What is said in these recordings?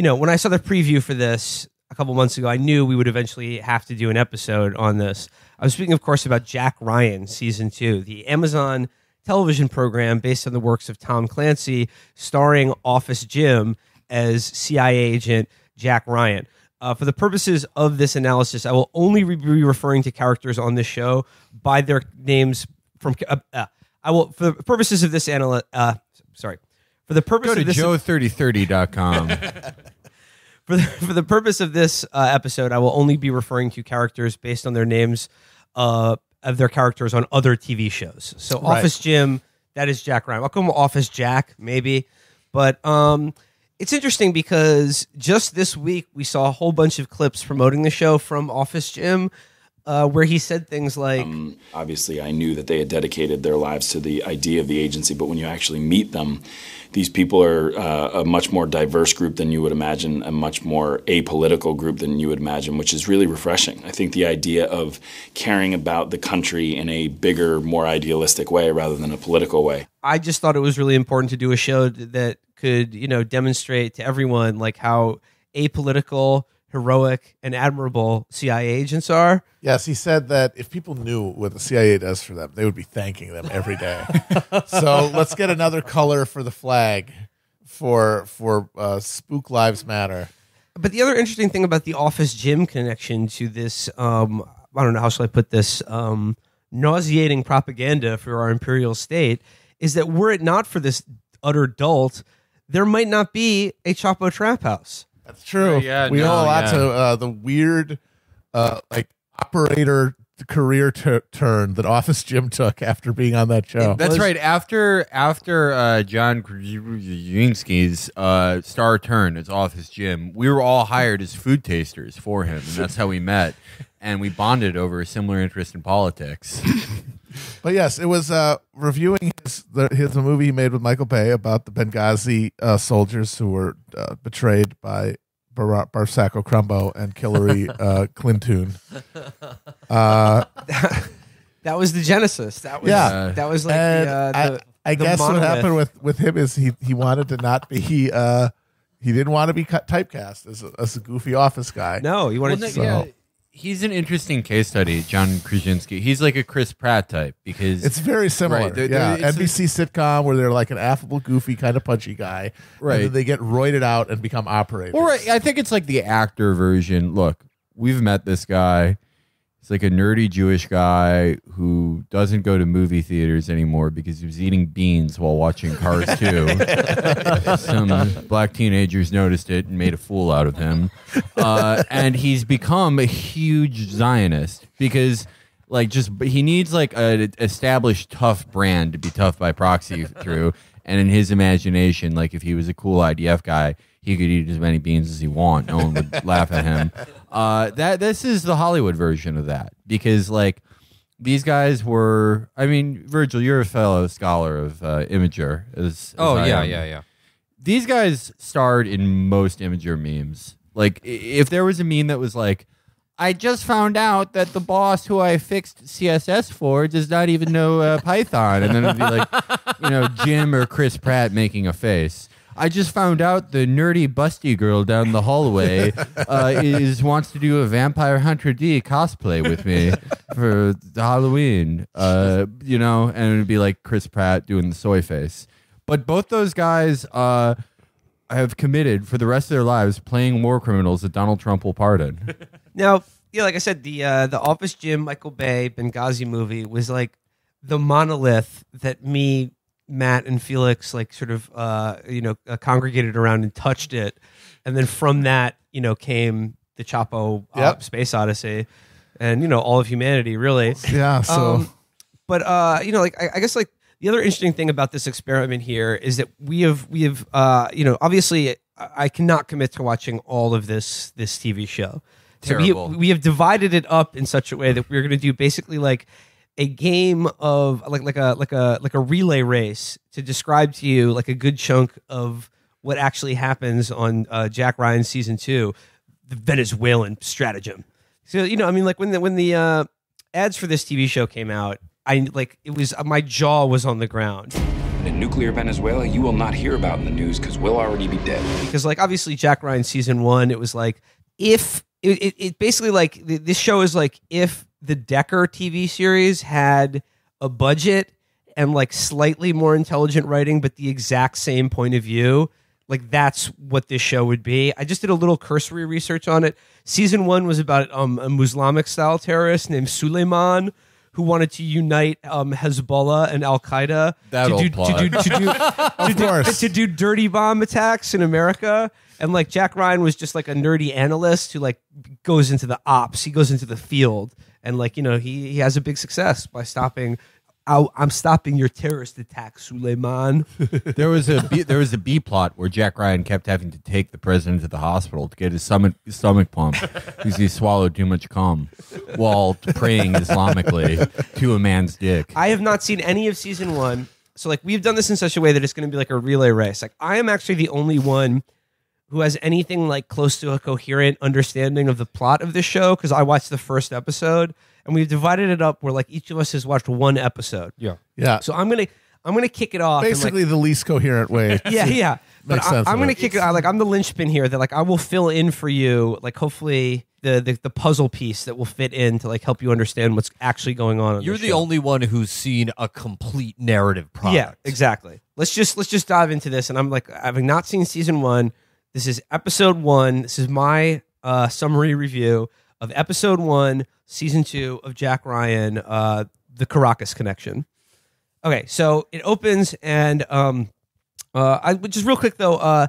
you know, when I saw the preview for this a couple months ago, I knew we would eventually have to do an episode on this. I was speaking, of course, about Jack Ryan season two, the Amazon television program based on the works of Tom Clancy, starring Office Jim as CIA agent Jack Ryan. Uh, for the purposes of this analysis, I will only be referring to characters on this show by their names from. Uh, uh, I will, for the purposes of this analysis. Uh, sorry, for the purpose Go to of this joe3030.com. for the, for the purpose of this uh, episode, I will only be referring to characters based on their names uh, of their characters on other TV shows. So Right. Office Jim, that is Jack Ryan. I'll call him Office Jack, maybe. But um, it's interesting because just this week we saw a whole bunch of clips promoting the show from Office Jim, uh, where he said things like, Obviously, I knew that they had dedicated their lives to the idea of the agency, but when you actually meet them, these people are uh, a much more diverse group than you would imagine, a much more apolitical group than you would imagine, which is really refreshing. I think the idea of caring about the country in a bigger, more idealistic way rather than a political way. I just thought it was really important to do a show that could, you know, demonstrate to everyone like how apolitical, heroic, and admirable CIA agents are. Yes, he said that if people knew what the CIA does for them, they would be thanking them every day. so let's get another color for the flag for for uh, Spook Lives Matter. But the other interesting thing about the Office Jim connection to this, um, I don't know how shall I put this, um, nauseating propaganda for our imperial state is that were it not for this utter dolt, there might not be a Chapo Trap House. That's true. Yeah, we no, owe a lot yeah. to uh, the weird, uh, like operator career tur turn that Office Jim took after being on that show. That's right. After after uh, John Krasinski's uh, star turn as Office Jim, we were all hired as food tasters for him, and that's how we met. And we bonded over a similar interest in politics. But yes, it was uh, reviewing his the, his movie he made with Michael Bay about the Benghazi uh, soldiers who were uh, betrayed by Bar- Barsacco Crumbo and Hillary uh, Clinton. Uh, That was the genesis. That was Yeah. that was like and the, uh, I, the I the guess what monolith. happened with, with him is he, he wanted to not be uh, he didn't want to be cut, typecast as a, as a goofy office guy. no, you wanted Well, to no, yeah, he's an interesting case study, John Krasinski. He's like a Chris Pratt type because It's very similar. Right, they're- yeah, they're- it's a- NBC sitcom where they're like an affable, goofy, kind of punchy guy. Right. And then they get roided out and become operators. Well, right. I think it's like the actor version. Look, we've met this guy. He's like a nerdy Jewish guy who doesn't go to movie theaters anymore because he was eating beans while watching Cars 2. Some black teenagers noticed it and made a fool out of him. Uh, and he's become a huge Zionist because like just he needs like an established tough brand to be tough by proxy through and in his imagination like if he was a cool idf guy he could eat as many beans as he want no one would laugh at him uh, that this is the hollywood version of that because like these guys were i mean virgil you're a fellow scholar of uh, Imgur as, as Oh I yeah, am yeah, yeah. these guys starred in most Imgur memes. Like, if there was a meme that was like, I just found out that the boss who I fixed CSS for does not even know uh, Python. And then it'd be like, you know, Jim or Chris Pratt making a face. I just found out the nerdy busty girl down the hallway uh, is wants to do a Vampire Hunter D cosplay with me for Halloween. Uh, you know, and it'd be like Chris Pratt doing the soy face. But both those guys uh, have committed for the rest of their lives playing war criminals that Donald Trump will pardon. Now, yeah, like I said, the uh, the Office Jim Michael Bay Benghazi movie was like the monolith that me, Matt, and Felix like sort of uh, you know uh, congregated around and touched it, and then from that you know came the Chapo uh, Yep. Space Odyssey, and you know all of humanity really. Yeah, so Um, but uh, you know, like I, I guess like the other interesting thing about this experiment here is that we have we have uh, you know obviously I, I cannot commit to watching all of this this TV show. So we, Terrible. we have divided it up in such a way that we're going to do basically like a game of like like a like a like a relay race to describe to you like a good chunk of what actually happens on uh, Jack Ryan season two, the Venezuelan stratagem. So you know, I mean, like when the when the uh, ads for this TV show came out, I like it was my jaw was on the ground. In nuclear Venezuela, you will not hear about in the news because we'll already be dead. because like obviously Jack Ryan season one, it was like if it, it, it basically like th- this show is like if the Decker TV series had a budget and like slightly more intelligent writing, but the exact same point of view. Like that's what this show would be. I just did a little cursory research on it. Season one was about um, a Muslimic style terrorist named Suleiman who wanted to unite um, Hezbollah and Al Qaeda to do, plot. to do to do to do, to do dirty bomb attacks in America. And like Jack Ryan was just like a nerdy analyst who like goes into the ops. He goes into the field and like you know he he has a big success by stopping. "Ow, I'm stopping your terrorist attack, Suleiman. There was a B, there was a B plot where Jack Ryan kept having to take the president to the hospital to get his stomach stomach pumped because he swallowed too much cum while praying Islamically to a man's dick. I have not seen any of season one. So like we've done this in such a way that it's going to be like a relay race. Like I am actually the only one who has anything like close to a coherent understanding of the plot of this show because I watched the first episode and we've divided it up where like each of us has watched one episode. Yeah. Yeah. So I'm gonna I'm gonna kick it off. and, like- Basically, the least coherent way. yeah, yeah. But I, I'm gonna it. kick it. I, like I'm the linchpin here. That like I will fill in for you. Like hopefully the, the the puzzle piece that will fit in to like help you understand what's actually going on. in You're this the show. only one who's seen a complete narrative product. Yeah, exactly. Let's just let's just dive into this. And I'm like, having not seen season one, this is episode one. This is my uh, summary review of episode one, season two of Jack Ryan, uh, the Caracas Connection. Okay, so it opens and um, uh, I just real quick though, uh,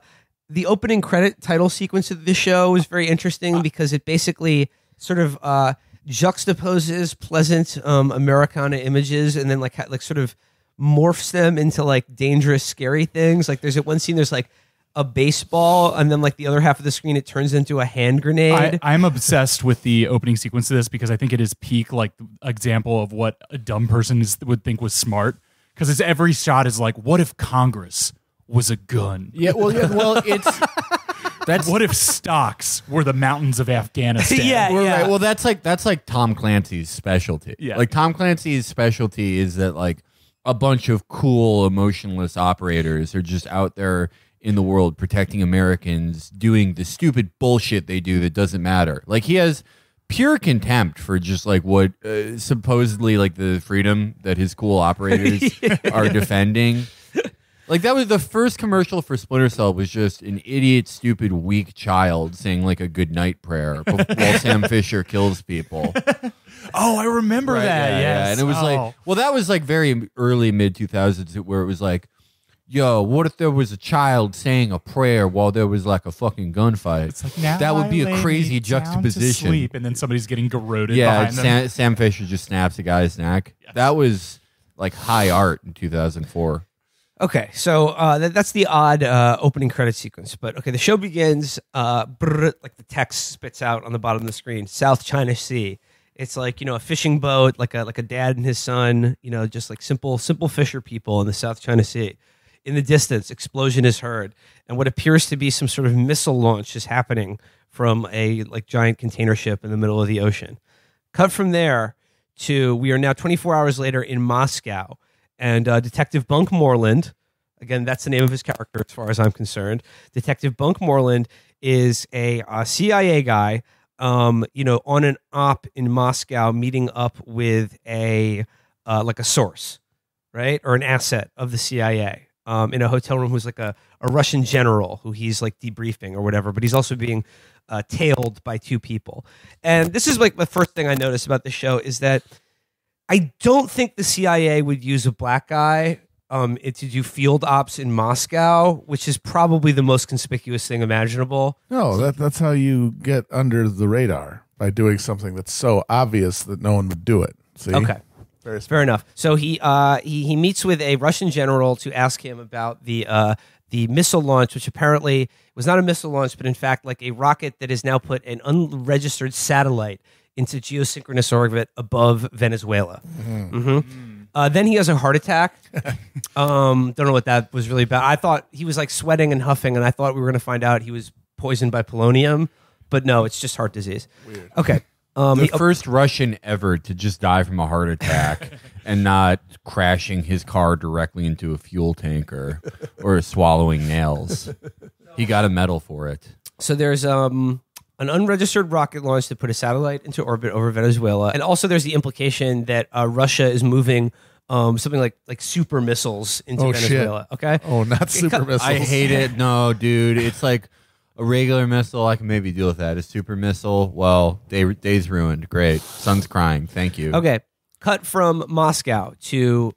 the opening credit title sequence of this show is very interesting because it basically sort of uh, juxtaposes pleasant um, Americana images and then like ha- like sort of morphs them into like dangerous, scary things. Like there's at one scene there's like a baseball and then like the other half of the screen it turns into a hand grenade. I, I'm obsessed with the opening sequence of this because I think it is peak like example of what a dumb person is, would think was smart. Because it's every shot is like, what if Congress was a gun? Yeah, well, yeah, well, it's that's What if stocks were the mountains of Afghanistan? Yeah. Well, right. Well, that's like that's like Tom Clancy's specialty. Yeah. Like Tom Clancy's specialty is that like a bunch of cool, emotionless operators are just out there in the world protecting Americans, doing the stupid bullshit they do that doesn't matter. Like he has pure contempt for just like what uh, supposedly like the freedom that his cool operators are defending. Like that was the first commercial for Splinter Cell was just an idiot, stupid, weak child saying like a good night prayer while Sam Fisher kills people. Oh, I remember Right, that. yeah, yes. yeah. And it was Oh. like, well, that was like very early mid 2000s where it was like, yo, what if there was a child saying a prayer while there was like a fucking gunfight? It's like, now that would be I a lay crazy me down to juxtaposition. sleep, and then somebody's getting garroted Yeah, behind them. Sam, Sam Fisher just snaps a guy's neck. That was like high art in 2004. Okay, so uh, that, that's the odd uh, opening credit sequence. But okay, the show begins. Uh, brrr, like the text spits out on the bottom of the screen. South China Sea. It's like you know a fishing boat, like a like a dad and his son. You know, just like simple simple fisher people in the South China Sea. In the distance, explosion is heard, and what appears to be some sort of missile launch is happening from a like giant container ship in the middle of the ocean. Cut from there to we are now 24 hours later in Moscow, and uh, Detective Bunk Moreland, again, that's the name of his character as far as I'm concerned. Detective Bunk Moreland is a, uh CIA guy, um, you know, on an op in Moscow, meeting up with a uh, like a source, right, or an asset of the CIA. Um, in a hotel room, who's like a, a Russian general who he's like debriefing or whatever, but he's also being uh, tailed by two people. And this is like the first thing I noticed about the show is that I don't think the CIA would use a black guy um, it- to do field ops in Moscow, which is probably the most conspicuous thing imaginable. No, that, that's how you get under the radar by doing something that's so obvious that no one would do it. See? Okay. Very Fair enough. So he uh, he he meets with a Russian general to ask him about the uh, the missile launch, which apparently was not a missile launch, but in fact like a rocket that has now put an unregistered satellite into geosynchronous orbit above Venezuela. Mhm. Uh, then he has a heart attack. um, don't know what that was really about. I thought he was like sweating and huffing, and I thought we were going to find out he was poisoned by polonium, but no, it's just heart disease. Weird. Okay. Um, the he- first Russian ever to just die from a heart attack and not crashing his car directly into a fuel tanker or swallowing nails. He got a medal for it. So there's um an unregistered rocket launch to put a satellite into orbit over Venezuela, and also there's the implication that uh, Russia is moving um something like like super missiles into Oh, shit. Venezuela. Okay. Oh, not super missiles. I hate it. No, dude. It's like a regular missile. I can maybe deal with that. A super missile. Well, day, day's ruined. Great. Sun's crying. Thank you. Okay. Cut from Moscow to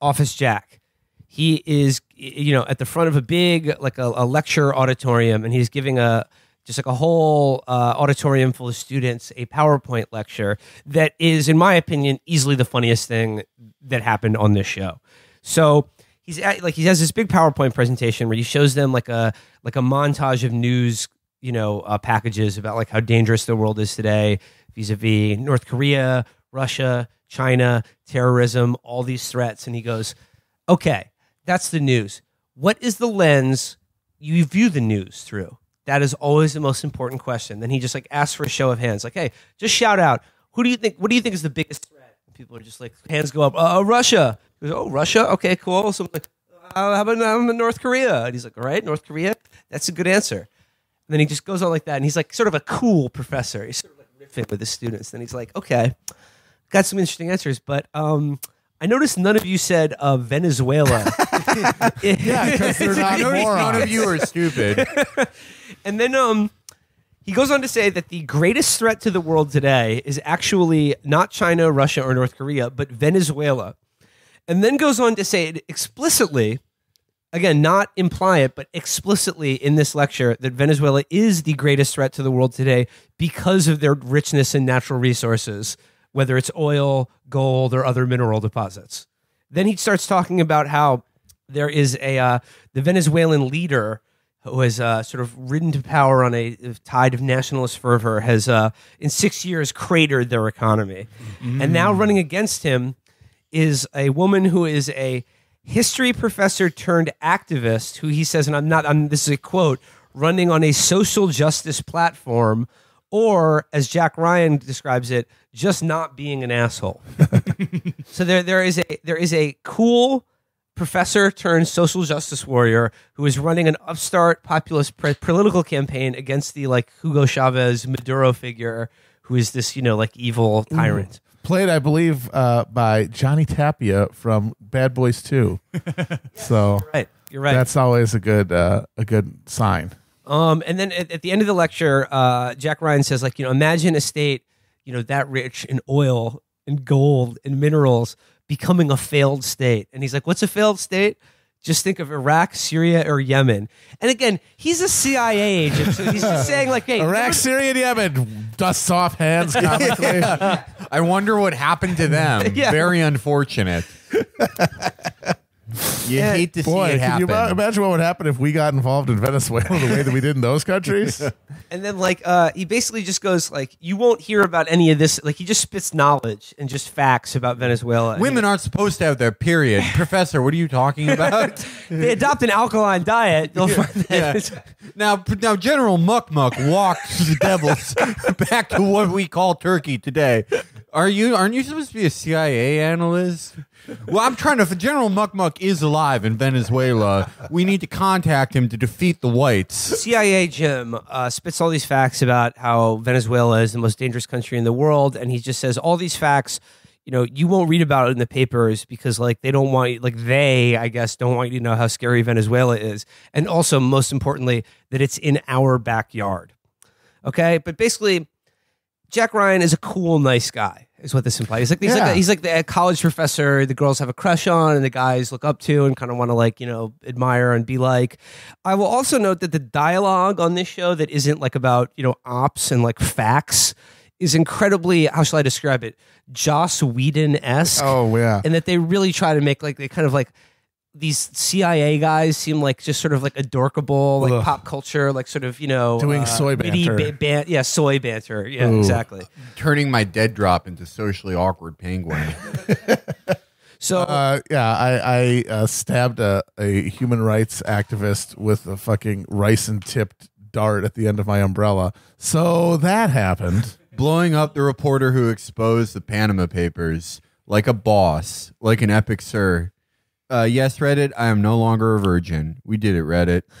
Office Jack. He is, you know, at the front of a big, like a, a lecture auditorium, and he's giving a just like a whole uh, auditorium full of students a PowerPoint lecture that is, in my opinion, easily the funniest thing that happened on this show. So he's at, like he has this big PowerPoint presentation where he shows them like a like a montage of news, you know, uh, packages about like how dangerous the world is today vis-a-vis North Korea, Russia, China, terrorism, all these threats, and he goes, "Okay, that's the news. What is the lens you view the news through?" That is always the most important question. Then he just like asks for a show of hands, like, "Hey, just shout out. Who do you think? What do you think is the biggest threat?" And people are just like, hands go up. Uh, Russia. He goes, oh, Russia. Okay, cool. So I'm like, uh, how about um, North Korea? And he's like, all right, North Korea. That's a good answer. And then he just goes on like that, and he's like sort of a cool professor. He's sort of like riffing with his students. Then he's like, okay, got some interesting answers, but um, I noticed none of you said uh, Venezuela. Yeah, because they're not morons. none of you are stupid. And then um, he goes on to say that the greatest threat to the world today is actually not China, Russia, or North Korea, but Venezuela. And then goes on to say it explicitly, again, not imply it, but explicitly in this lecture that Venezuela is the greatest threat to the world today because of their richness in natural resources, whether it's oil, gold, or other mineral deposits. Then he starts talking about how there is a uh, the Venezuelan leader who has uh, sort of ridden to power on a tide of nationalist fervor has uh, in six years cratered their economy, and now running against him is a woman who is a history professor turned activist who he says, and I'm not, I'm, this is a quote, running on a social justice platform, or as Jack Ryan describes it, just not being an asshole. so there, there is a there is a cool professor turned social justice warrior who is running an upstart populist political campaign against the like Hugo Chavez Maduro figure, who is this you know like evil tyrant. Played, I believe, uh, by Johnny Tapia from Bad Boys 2. so Right, you're right. that's always a good uh, a good sign. Um, and then at, at the end of the lecture, uh, Jack Ryan says, like, you know, imagine a state, you know, that rich in oil and gold and minerals becoming a failed state. And he's like, what's a failed state? Just think of Iraq, Syria, or Yemen. And again, he's a CIA agent, so he's just saying, like, hey, Iraq, Syria, and Yemen dusts off hands comically. I wonder what happened to them. Yeah. Very unfortunate. You hate to see Boy, it can you happen. ima- imagine what would happen if we got involved in Venezuela the way that we did in those countries? And then like uh, he basically just goes like you won't hear about any of this. Like he just spits knowledge and just facts about Venezuela. Women aren't supposed to have their period. Professor, what are you talking about? they adopt an alkaline diet. You'll find that. Yeah. Now, now, General Muck Muck walks the devils back to what we call Turkey today. Are you? Aren't you supposed to be a CIA analyst? Well, I'm trying to. If General Muck Muck is alive in Venezuela, we need to contact him to defeat the whites. CIA Jim uh, spits all these facts about how Venezuela is the most dangerous country in the world, and he just says all these facts. You know, you won't read about it in the papers because, like, they don't want like, they, I guess, don't want you to know how scary Venezuela is. And also, most importantly, that it's in our backyard. Okay. But basically, Jack Ryan is a cool, nice guy, is what this implies. He's like, he's, like Yeah. a, he's like the college professor the girls have a crush on and the guys look up to and kind of want to, like, you know, admire and be like. I will also note that the dialogue on this show that isn't like about, you know, ops and like facts is incredibly, how shall I describe it? Joss Whedon esque. oh yeah. And that they really try to make like, they kind of like, these CIA guys seem like just sort of like adorkable, like Ugh. pop culture, like sort of you know Doing uh, soy banter. ba- ban- yeah, soy banter, yeah, Ooh. exactly. Turning my dead drop into socially awkward penguin. So Uh, yeah, I, I uh, stabbed a, a human rights activist with a fucking ricin tipped dart at the end of my umbrella. So that happened. blowing up the reporter who exposed the Panama Papers like a boss, like an epic sir. Uh, yes, Reddit, I am no longer a virgin. We did it, Reddit.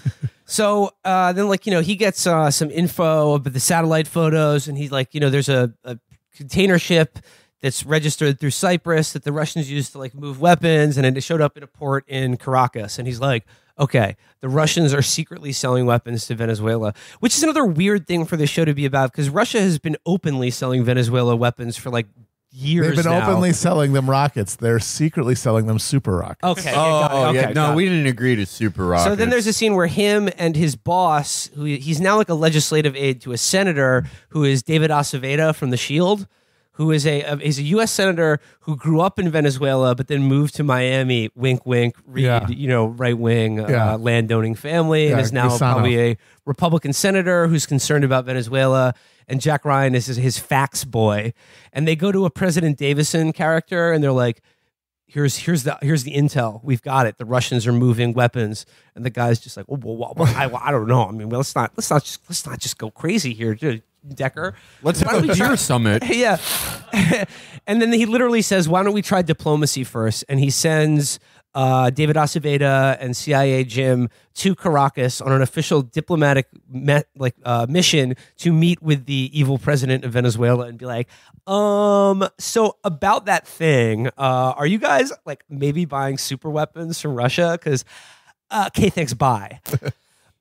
So uh, then, like you know, he gets uh, some info about the satellite photos, and he's like, you know, there's a, a container ship that's registered through Cyprus that the Russians used to like move weapons, and it showed up in a port in Caracas, and he's like, okay, the Russians are secretly selling weapons to Venezuela, which is another weird thing for this show to be about because Russia has been openly selling Venezuela weapons for like years. They've been now. openly selling them rockets. They're secretly selling them super rockets. Okay. yeah, oh, got it. Oh, okay, yeah. No, we didn't agree to super rockets. So then there's a scene where him and his boss, who he's now like a legislative aide to a senator, who is David Aceveda from The Shield, who is a, he's a U.S. senator who grew up in Venezuela but then moved to Miami. Wink, wink. Read, Yeah. you know, right wing Yeah. uh, landowning family, and is now probably a Republican senator who's concerned about Venezuela. And Jack Ryan is his, fax boy, and they go to a President Davison character, and they're like here's here's the here's the intel. We've got it. The Russians are moving weapons, and the guy's just like, well, well, well, I, I don't know. I mean, well, let's not let's not just let's not just go crazy here, dude, Decker. Let's have a beer summit. yeah. and then he literally says, "Why don't we try diplomacy first? And he sends uh, David Aceveda and CIA Jim to Caracas on an official diplomatic met, like uh, mission to meet with the evil president of Venezuela and be like, um, so about that thing, uh, are you guys like maybe buying super weapons from Russia? Because, uh, okay, thanks, bye.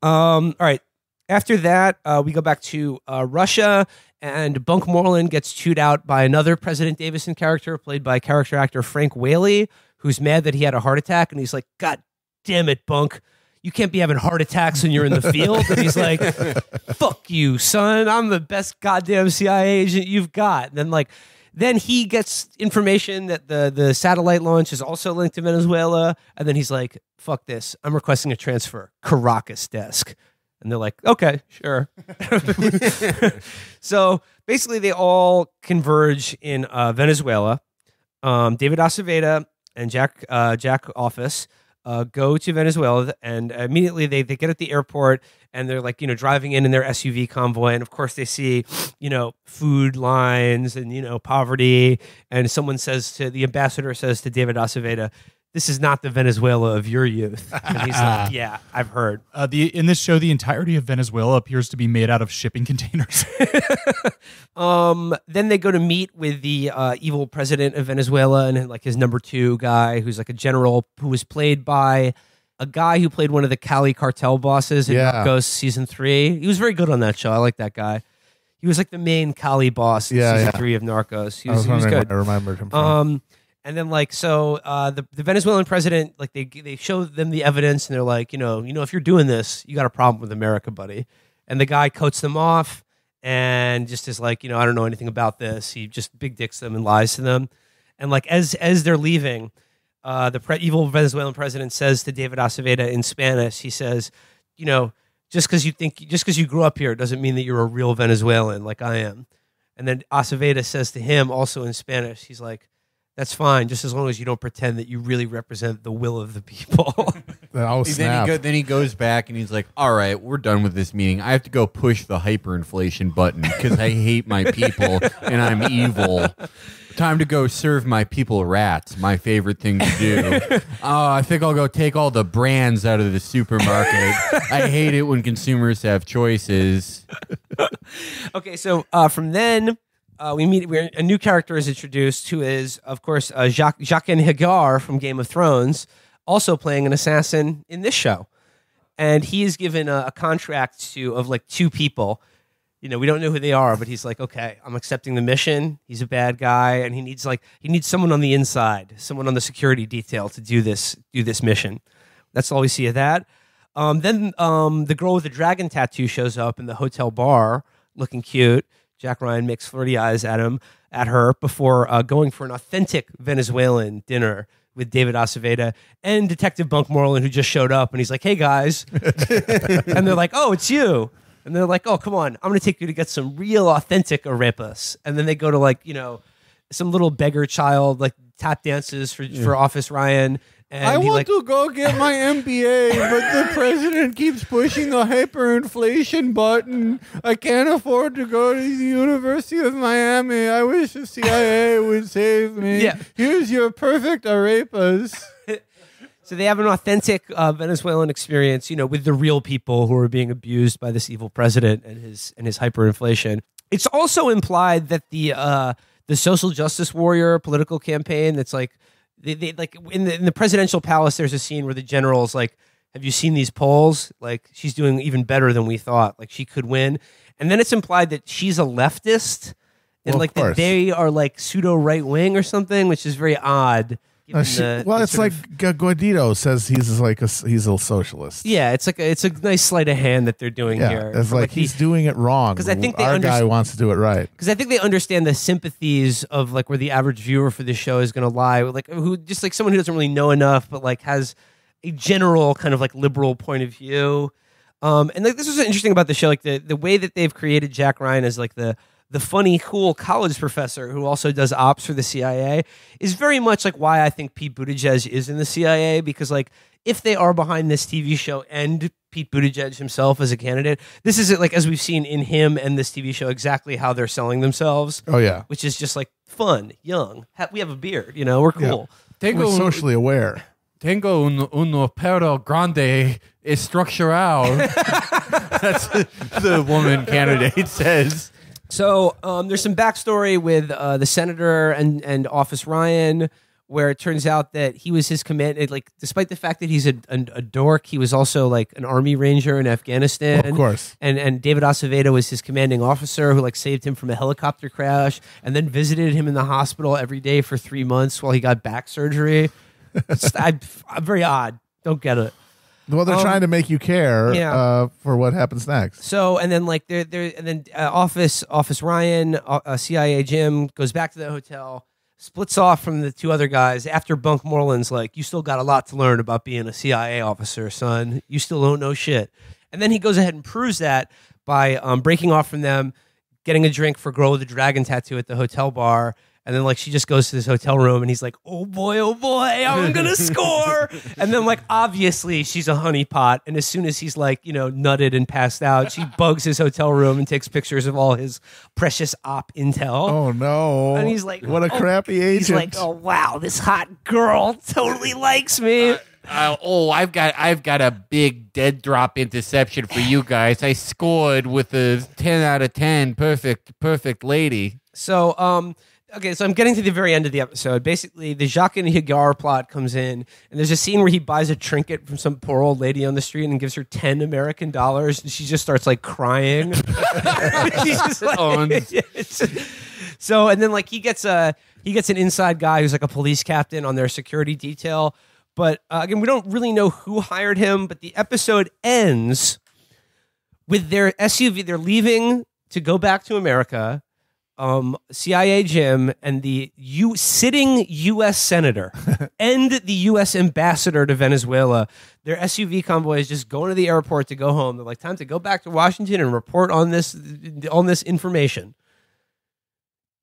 Um, all right. After that, uh, we go back to uh, Russia, and Bunk Moreland gets chewed out by another President Davison character, played by character actor Frank Whaley, who's mad that he had a heart attack, and he's like, "God damn it, Bunk." You can't be having heart attacks when you're in the field. And he's like, fuck you, son. I'm the best goddamn CIA agent you've got. And then, like, then he gets information that the, the satellite launch is also linked to Venezuela. And then he's like, fuck this. I'm requesting a transfer. Caracas desk. And they're like, okay, sure. so basically, they all converge in uh, Venezuela. Um, David Aceveda and Jack uh, Jack Office uh, go to Venezuela, and immediately they, they get at the airport and they're like, you know, driving in in their SUV convoy, and of course they see, you know, food lines and you know poverty, and someone says to the ambassador says to David Aceveda. This is not the Venezuela of your youth. And he's like, Yeah, I've heard. Uh, the in this show, the entirety of Venezuela appears to be made out of shipping containers. Um, then they go to meet with the uh, evil president of Venezuela and like his number two guy, who's like a general who was played by a guy who played one of the Cali cartel bosses in Yeah. Narcos season three. He was very good on that show. I like that guy. He was like the main Cali boss in Yeah, season yeah. three of Narcos. He was, was he was good. I remembered him from. Um, and then like so, uh, the the Venezuelan president like they they show them the evidence and they're like, you know, you know, if you're doing this, you got a problem with America, buddy. And the guy coats them off and just is like, you know, I don't know anything about this. He just big dicks them and lies to them. And like as as they're leaving, uh, the pre- evil Venezuelan president says to David Aceveda in Spanish, he says, you know, just because you think just because you grew up here doesn't mean that you're a real Venezuelan like I am. And then Aceveda says to him also in Spanish, he's like, that's fine, just as long as you don't pretend that you really represent the will of the people. Then, oh, Then he, go, then he goes back and he's like, "All right, we're done with this meeting. I have to go push the hyperinflation button because I hate my people and I'm evil. Time to go serve my people rats. My favorite thing to do. Oh, I think I'll go take all the brands out of the supermarket. I hate it when consumers have choices. okay, so uh, from then uh, we meet we're, a new character is introduced, who is of course uh, Jacques Jaqen H'ghar from Game of Thrones, also playing an assassin in this show, and he is given a, a contract to of like two people. You know, we don't know who they are, but he's like, okay, I'm accepting the mission. He's a bad guy, and he needs like he needs someone on the inside, someone on the security detail to do this do this mission. That's all we see of that. Um, then um, the girl with the dragon tattoo shows up in the hotel bar, looking cute. Jack Ryan makes flirty eyes at him, at her, before uh, going for an authentic Venezuelan dinner with David Aceveda and Detective Bunk Moreland, who just showed up, and he's like, "Hey guys," and they're like, "Oh, it's you." And they're like, "Oh, come on, I'm going to take you to get some real authentic arepas." And then they go to like, you know, some little beggar child like tap dances for, for Office Ryan, And I want like, to go get my MBA, but the president keeps pushing the hyperinflation button. I can't afford to go to the University of Miami. I wish the CIA would save me. Yeah. Here's your perfect arepas. So they have an authentic uh, Venezuelan experience, you know, with the real people who are being abused by this evil president and his and his hyperinflation. It's also implied that the uh, the social justice warrior political campaign that's like they, they like in the, in the presidential palace. There's a scene where the general's like, "Have you seen these polls? Like she's doing even better than we thought. Like she could win." And then it's implied that she's a leftist and Well, like that they are like pseudo right wing or something, which is very odd. Uh, she- the- well, the it's like of- says he's like a he's a socialist. yeah, it's like a, it's a nice sleight of hand that they're doing yeah. here. It's From, like he's doing it wrong because I think our guy wants to do it right. because I think they understand the sympathies of like where the average viewer for this show is going to lie, like who just like someone who doesn't really know enough, but like has a general kind of like liberal point of view. Um, and like this is interesting about the show, like the the way that they've created Jack Ryan as like the the funny, cool college professor who also does ops for the CIA is very much like why I think Pete Buttigieg is in the CIA because like if they are behind this TV show and Pete Buttigieg himself as a candidate, this is it like as we've seen in him and this TV show exactly how they're selling themselves, Oh yeah, which is just like fun, young. Ha- we have a beard, you know, we're cool. we're socially aware. Tengo un, uno perro grande estructural. That's the woman candidate says. So um, there's some backstory with uh, the senator and and Office Ryan, where it turns out that he was his command. Like, despite the fact that he's a, a, a dork, he was also like an army ranger in Afghanistan. Of course. And and David Aceveda was his commanding officer who like saved him from a helicopter crash and then visited him in the hospital every day for three months while he got back surgery. It's- I, I'm very odd. Don't get it. Well, they're Um, trying to make you care yeah. uh, for what happens next. So and then like there there and then uh, office office Ryan uh, uh, CIA Jim goes back to the hotel splits off from the two other guys after Bunk Moreland's like you still got a lot to learn about being a CIA officer son you still don't know shit and then he goes ahead and proves that by um, breaking off from them getting a drink for girl with a dragon tattoo at the hotel bar and then like she just goes to this hotel room and he's like oh boy oh boy i'm gonna score and then like obviously she's a honeypot and as soon as he's like you know nutted and passed out she bugs his hotel room and takes pictures of all his precious op intel Oh no! and he's like "What a oh, crappy agent!" he's like oh wow this hot girl totally likes me Uh, oh, I've got I've got a big dead drop interception for you guys. I scored with a ten out of ten, perfect, perfect lady. So, um, okay, so I'm getting to the very end of the episode. Basically, the Jaqen H'ghar plot comes in, and there's a scene where he buys a trinket from some poor old lady on the street and gives her 10 American dollars, and she just starts like crying. She's just like, Owns. So, and then like he gets a he gets an inside guy who's like a police captain on their security detail. But uh, again, we don't really know who hired him. But the episode ends with their SUV. They're leaving to go back to America um, CIA Jim and the U- sitting U.S. senator and the U.S. ambassador to Venezuela. Their SUV convoy is just going to the airport to go home. They're like, time to go back to Washington and report on this on this information.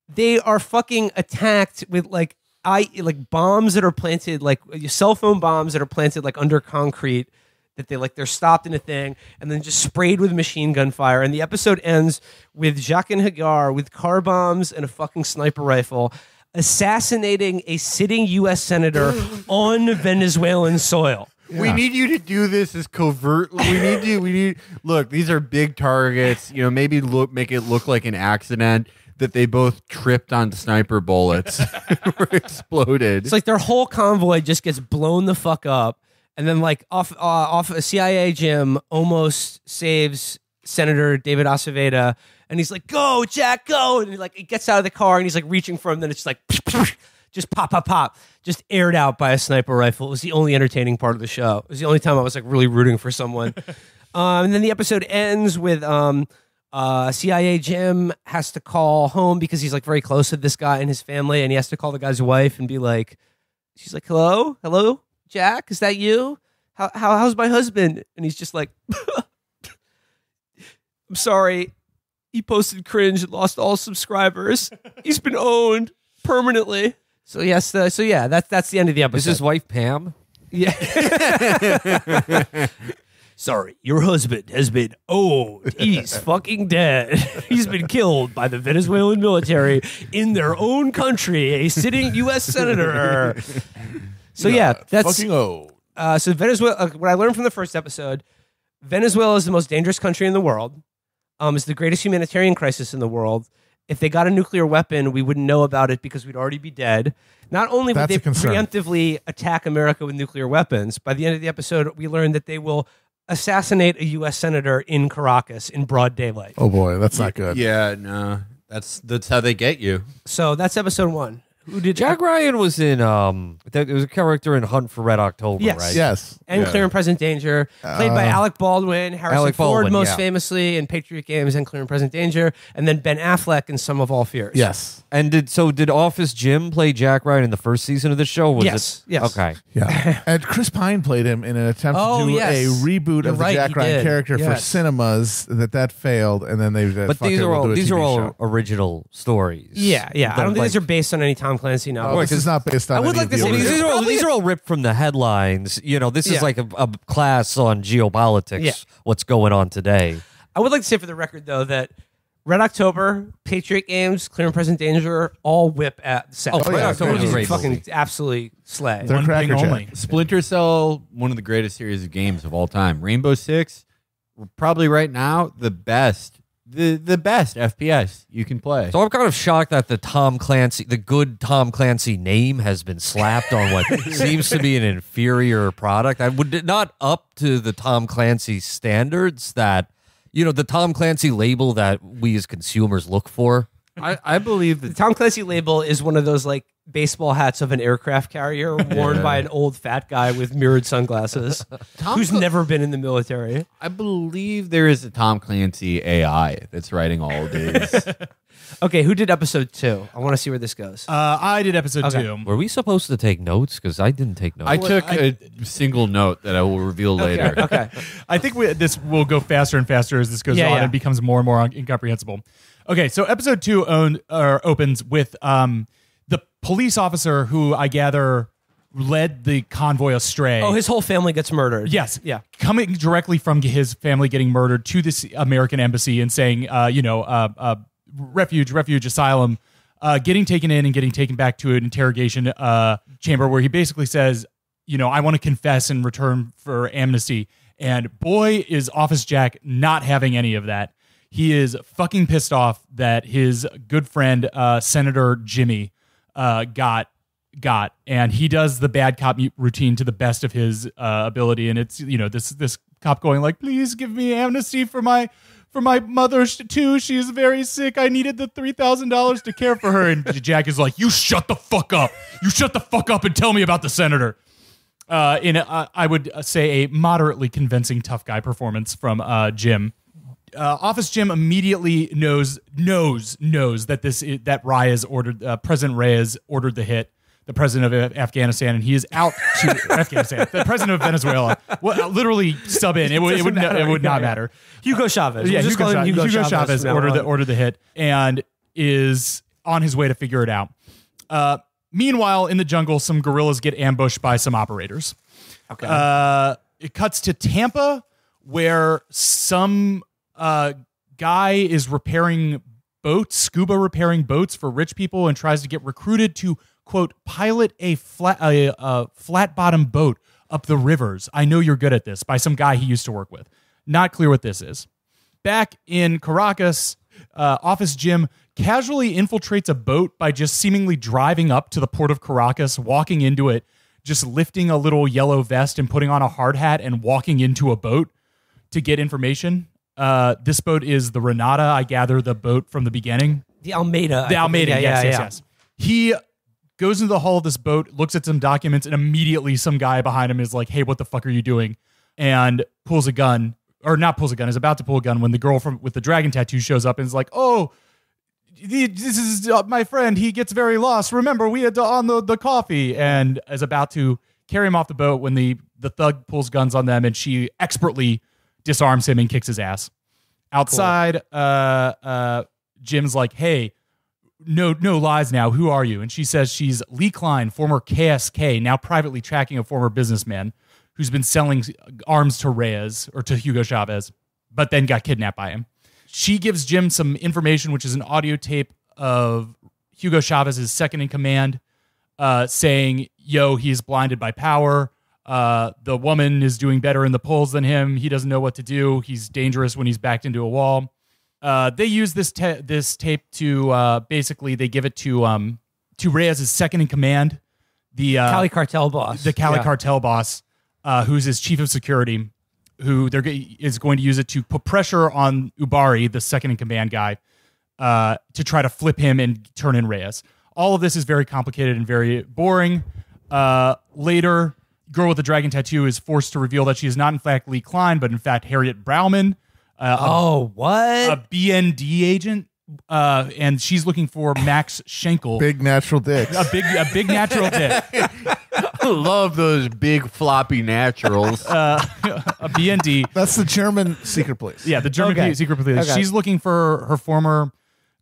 They are fucking attacked with like I like bombs that are planted like cell phone bombs that are planted like under concrete that they like they're stopped in a thing and then just sprayed with machine gun fire. And the episode ends with Jaqen H'ghar with car bombs and a fucking sniper rifle assassinating a sitting U.S. senator on Venezuelan soil. We need you to do this as covertly. We need you. We need look. These are big targets. You know, maybe look make it look like an accident that they both tripped on sniper bullets or exploded. It's like their whole convoy just gets blown the fuck up, and then like off uh, off a CIA Jim almost saves Senator David Aceveda, and he's like, "Go, Jack, go!" And he like he gets out of the car and he's like reaching for him. Then it's just like just pop, pop, pop, just aired out by a sniper rifle. It was the only entertaining part of the show. It was the only time I was like really rooting for someone. um, and then the episode ends with um, uh, CIA Jim has to call home because he's like very close to this guy and his family, and he has to call the guy's wife and be like, she's like, "Hello, hello, Jack, is that you? How, how how's my husband?" And he's just like, "I'm sorry, he posted cringe and lost all subscribers. He's been owned permanently." So yes, uh, so yeah, that's that's the end of the episode. Is his wife Pam? Yeah. Sorry, your husband has been owned. He's fucking dead. He's been killed by the Venezuelan military in their own country, a sitting U.S. senator. So yeah, that's fucking old. uh, so Venezuela. Uh, what I learned from the first episode, Venezuela is the most dangerous country in the world. Um, it's the greatest humanitarian crisis in the world. If they got a nuclear weapon, we wouldn't know about it because we'd already be dead. Not only would That's they a concern. preemptively attack America with nuclear weapons, by the end of the episode, we learned that they will assassinate a U.S. senator in Caracas in broad daylight. Oh boy, that's not good. Yeah, no, that's that's how they get you. So that's episode one. Who did Jack Ryan was in um there was a character in Hunt for Red October, Yes. right? Yes. and Yeah. Clear and Present Danger, played by Alec Baldwin, Harrison Alec Ford Baldwin, most yeah. famously in Patriot Games and Clear and Present Danger, and then Ben Affleck in Sum of All Fears. Yes. And did so did Office Jim play Jack Ryan in the first season of the show? Was Yes, It, yes. Okay. Yeah. and Chris Pine played him in an attempt Oh, to do yes. a reboot You're of the right, Jack Ryan did. character for Yes. cinemas. That that failed, and then they. But these are all these are all original stories. Yeah, yeah. I They're don't think these are based on any Tom Clancy Oh, uh, novels. this is not based on. I would any like of to the see Well, There's these, are all, these are all ripped from the headlines. You know, this Yeah. is like a, a class on geopolitics. Yeah. What's going on today? I would like to say for the record, though, that Red October, Patriot Games, Clear and Present Danger, all whip at set. Oh, Red yeah, October was a These great fucking movie. absolutely slay. They're One thing Cracker Jack. only. Splinter Cell, one of the greatest series of games of all time. Rainbow Six, probably right now the best, the the best FPS you can play. So I'm kind of shocked that the Tom Clancy, the good Tom Clancy name, has been slapped on what seems to be an inferior product. I would not up to the Tom Clancy standards that you know the Tom Clancy label that we as consumers look for. I, I believe The Tom Clancy label is one of those like baseball hats of an aircraft carrier worn by an old fat guy with mirrored sunglasses who's Cl- never been in the military. I believe there is a Tom Clancy AI that's writing all of these. Okay, who did episode two? I want to see where this goes. Uh, I did episode Okay. two. Were we supposed to take notes? Because I didn't take notes. I took a single note that I will reveal later. okay. I think we, this will go faster and faster as this goes Yeah, on yeah. and becomes more and more un- incomprehensible. Okay, so episode two owned or opens with um, the police officer who I gather led the convoy astray. Oh, his whole family gets murdered. Yes. Yeah. Coming directly from his family getting murdered to this American embassy and saying, uh, you know, uh, uh, refuge, refuge, asylum, uh, getting taken in and getting taken back to an interrogation uh, chamber where he basically says, you know, I want to confess in return for amnesty. And boy, is Office Jack not having any of that. He is fucking pissed off that his good friend, uh, Senator Jimmy, uh, got got. And he does the bad cop routine to the best of his uh, ability. And it's you know this this cop going like please give me amnesty for my for my mother. Too she's very sick. I needed the $3000 to care for her. And jack is like you shut the fuck up. You shut the fuck up and tell me about the senator. Uh, in a, I would say a moderately convincing tough guy performance from uh, Jim. Uh, Office Jim immediately knows knows knows that this i- that Reyes ordered uh, President Reyes ordered the hit. The president of Afghanistan, and he is out to Afghanistan. The president of Venezuela, well, literally sub in. It would it would, no- it would matter. not Yeah, matter. Hugo Chavez. Yeah, just Hugo, Hugo, Hugo Chavez, Chavez ordered the ordered the hit and is on his way to figure it out. Uh, meanwhile, in the jungle, some guerrillas get ambushed by some operators. Okay. Uh, it cuts to Tampa, where some uh, guy is repairing boats, scuba repairing boats for rich people, and tries to get recruited to quote pilot a flat a, a flat bottom boat up the rivers. I know you're good at this by some guy he used to work with. Not clear what this is. Back in Caracas, uh, Office Jim casually infiltrates a boat by just seemingly driving up to the port of Caracas, walking into it, just lifting a little yellow vest and putting on a hard hat and walking into a boat to get information. Uh, this boat is the Renata, I gather, the boat from the beginning. the Almeida. I The think. Almeida, Yeah, yes, yeah, yes, yeah. yes. He goes into the hull of this boat, looks at some documents, and immediately some guy behind him is like, "Hey, what the fuck are you doing?" And pulls a gun, or not pulls a gun, is about to pull a gun when the girl from with the dragon tattoo shows up and is like, "Oh." This is uh, my friend. He gets very lost. Remember, we had on the, the coffee and is about to carry him off the boat when the, the thug pulls guns on them and she expertly disarms him and kicks his ass. Outside, uh, uh, Jim's like, hey, no no lies now. Who are you? And she says she's Lee Klein, former KSK, now privately tracking a former businessman who's been selling arms to Reyes or to Hugo Chavez, but then got kidnapped by him. She gives Jim some information, which is an audio tape of Hugo Chavez's second in command, uh, saying, "Yo, he's blinded by power." Uh, the woman is doing better in the polls than him. He doesn't know what to do. He's dangerous when he's backed into a wall. Uh, they use this ta- this tape to uh, basically they give it to um, to Reyes' second in command, the uh, Cali cartel boss. the Cali Yeah. cartel boss, uh, who's his chief of security, who they're g- is going to use it to put pressure on Ubari, the second in command guy, uh, to try to flip him and turn in Reyes. All of this is very complicated and very boring. Uh, later, girl with the dragon tattoo is forced to reveal that she is not in fact Lee Klein, but in fact Harriet Baumann. uh, a Oh, what? a BND agent, uh, and she's looking for Max Schenkel, Big natural dick. a big a big natural dick, I love those big floppy naturals. uh, a BND. That's the German secret police. Yeah, the German Okay. secret police. Okay. She's looking for her former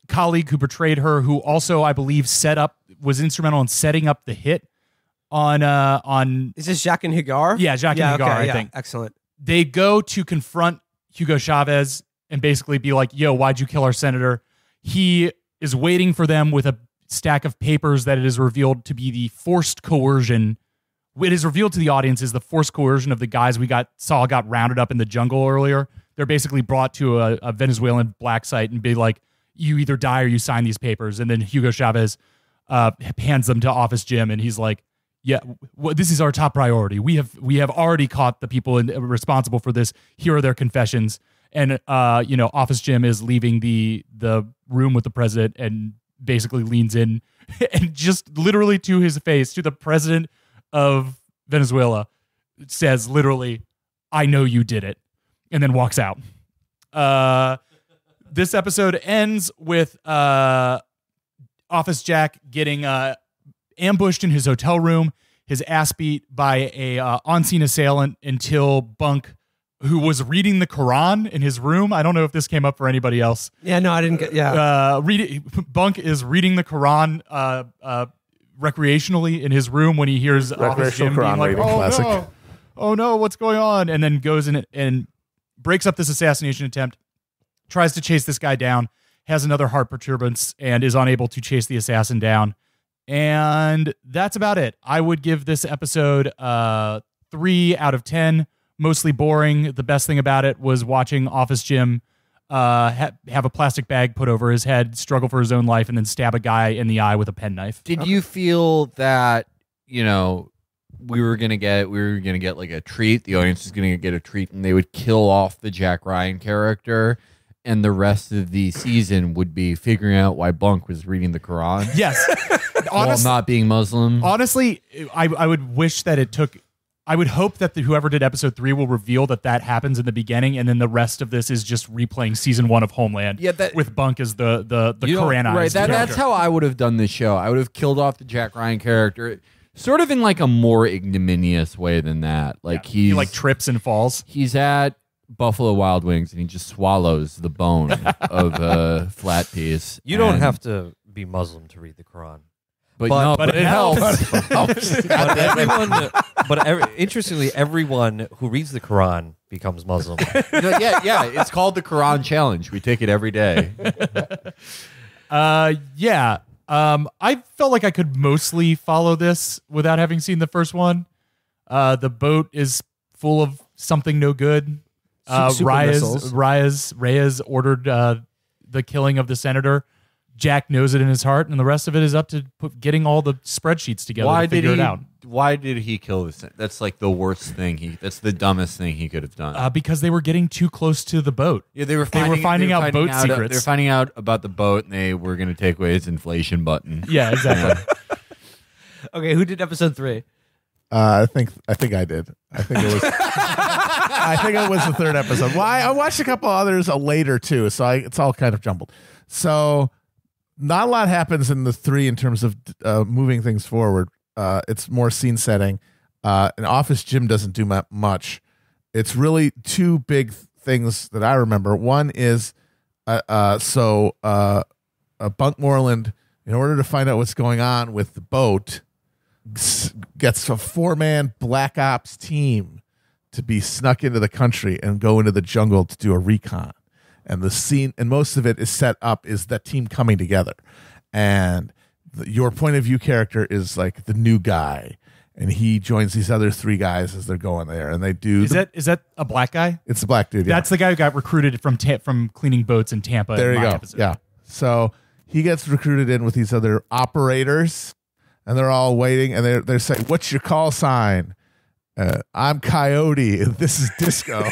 colleague who betrayed her, who also I believe set up was instrumental in setting up the hit on uh on. Is this Jaqen H'ghar? Yeah, Jaqen H'ghar, I yeah. think. Excellent. They go to confront Hugo Chavez and basically be like, "Yo, why'd you kill our senator?" He is waiting for them with a stack of papers that it is revealed to be the forced coercion. It is revealed to the audience is the forced coercion of the guys we got saw got rounded up in the jungle earlier. They're basically brought to a, a Venezuelan black site and be like, "You either die or you sign these papers." And then Hugo Chavez uh, hands them to Office Jim, and he's like, "Yeah, w- this is our top priority. We have we have already caught the people in, responsible for this. Here are their confessions." And uh, you know, Office Jim is leaving the the room with the president and basically leans in and just literally to his face to the president of Venezuela says literally, "I know you did it," and then walks out. Uh, this episode ends with uh, Office Jack getting uh, ambushed in his hotel room, his ass beat by a uh, on-scene assailant until Bunk, who was reading the Quran in his room. I don't know if this came up for anybody else. Yeah, no, I didn't get. Yeah. Uh, read, Bunk is reading the Quran uh, uh, recreationally in his room when he hears Office Recreational Jim being like, "Oh classic." no, oh no, what's going on?" And then goes in and breaks up this assassination attempt, tries to chase this guy down, has another heart perturbance, and is unable to chase the assassin down. And that's about it. I would give this episode uh, three out of ten. Mostly boring. The best thing about it was watching Office Jim uh, ha- have a plastic bag put over his head, struggle for his own life, and then stab a guy in the eye with a penknife. Did you feel that you know we were gonna get we were gonna get like a treat? The audience is gonna get a treat, and they would kill off the Jack Ryan character, and the rest of the season would be figuring out why Bunk was reading the Quran Yes. while Honest- not being Muslim. honestly, I, I would wish that it took. I would hope that the, whoever did episode three will reveal that that happens in the beginning, and then the rest of this is just replaying season one of Homeland. Yeah, that- with Bunk as the the the You don't- Koranized right? That, that's how I would have done this show. I would have killed off the Jack Ryan character, sort of in like a more ignominious way than that. Like he's he like trips and falls. he's at Buffalo Wild Wings and he just swallows the bone of a flat piece. You don't have to be Muslim to read the Quran. But, but- no, but but, it it helps. helps. But everyone, but every, interestingly, everyone who reads the Quran becomes Muslim. yeah, yeah. It's called the Quran Challenge. We take it every day. Uh, yeah. Um, I felt like I could mostly follow this without having seen the first one. Uh, the boat is full of something no good. Uh, Super Reyes, missiles. Reyes, Reyes ordered uh, the killing of the senator. Jack knows it in his heart, and the rest of it is up to put, getting all the spreadsheets together Why to did he? it out. Why did he kill this? That's like the worst thing. He. That's the dumbest thing he could have done. Uh, because they were getting too close to the boat. yeah, they were. they were Finding, finding they were out boat out, secrets. They're finding out about the boat, and they were going to take away his inflation button. Yeah, exactly. okay, who did episode three? Uh, I think I think I did. I think it was. I think it was the third episode. Why? I watched a couple others uh, later too, so I, it's all kind of jumbled. So, not a lot happens in the three in terms of uh, moving things forward. Uh, it's more scene setting. Uh, an office Jim doesn't do much. It's really two big things that I remember. One is, uh, uh so uh, Bunk Moreland in order to find out what's going on with the boat, gets a four man black ops team to be snuck into the country and go into the jungle to do a recon. And the scene, and most of it is set up is that team coming together. And the, your point of view character is like the new guy. And he joins these other three guys as they're going there. And they do. Is the- that is that a black guy? it's a black dude. yeah. That's the guy who got recruited from ta- from cleaning boats in Tampa. There in you go. episode. Yeah. So he gets recruited in with these other operators, and they're all waiting, and they're they're saying, "What's your call sign?" Uh, I'm Coyote. and This is Disco.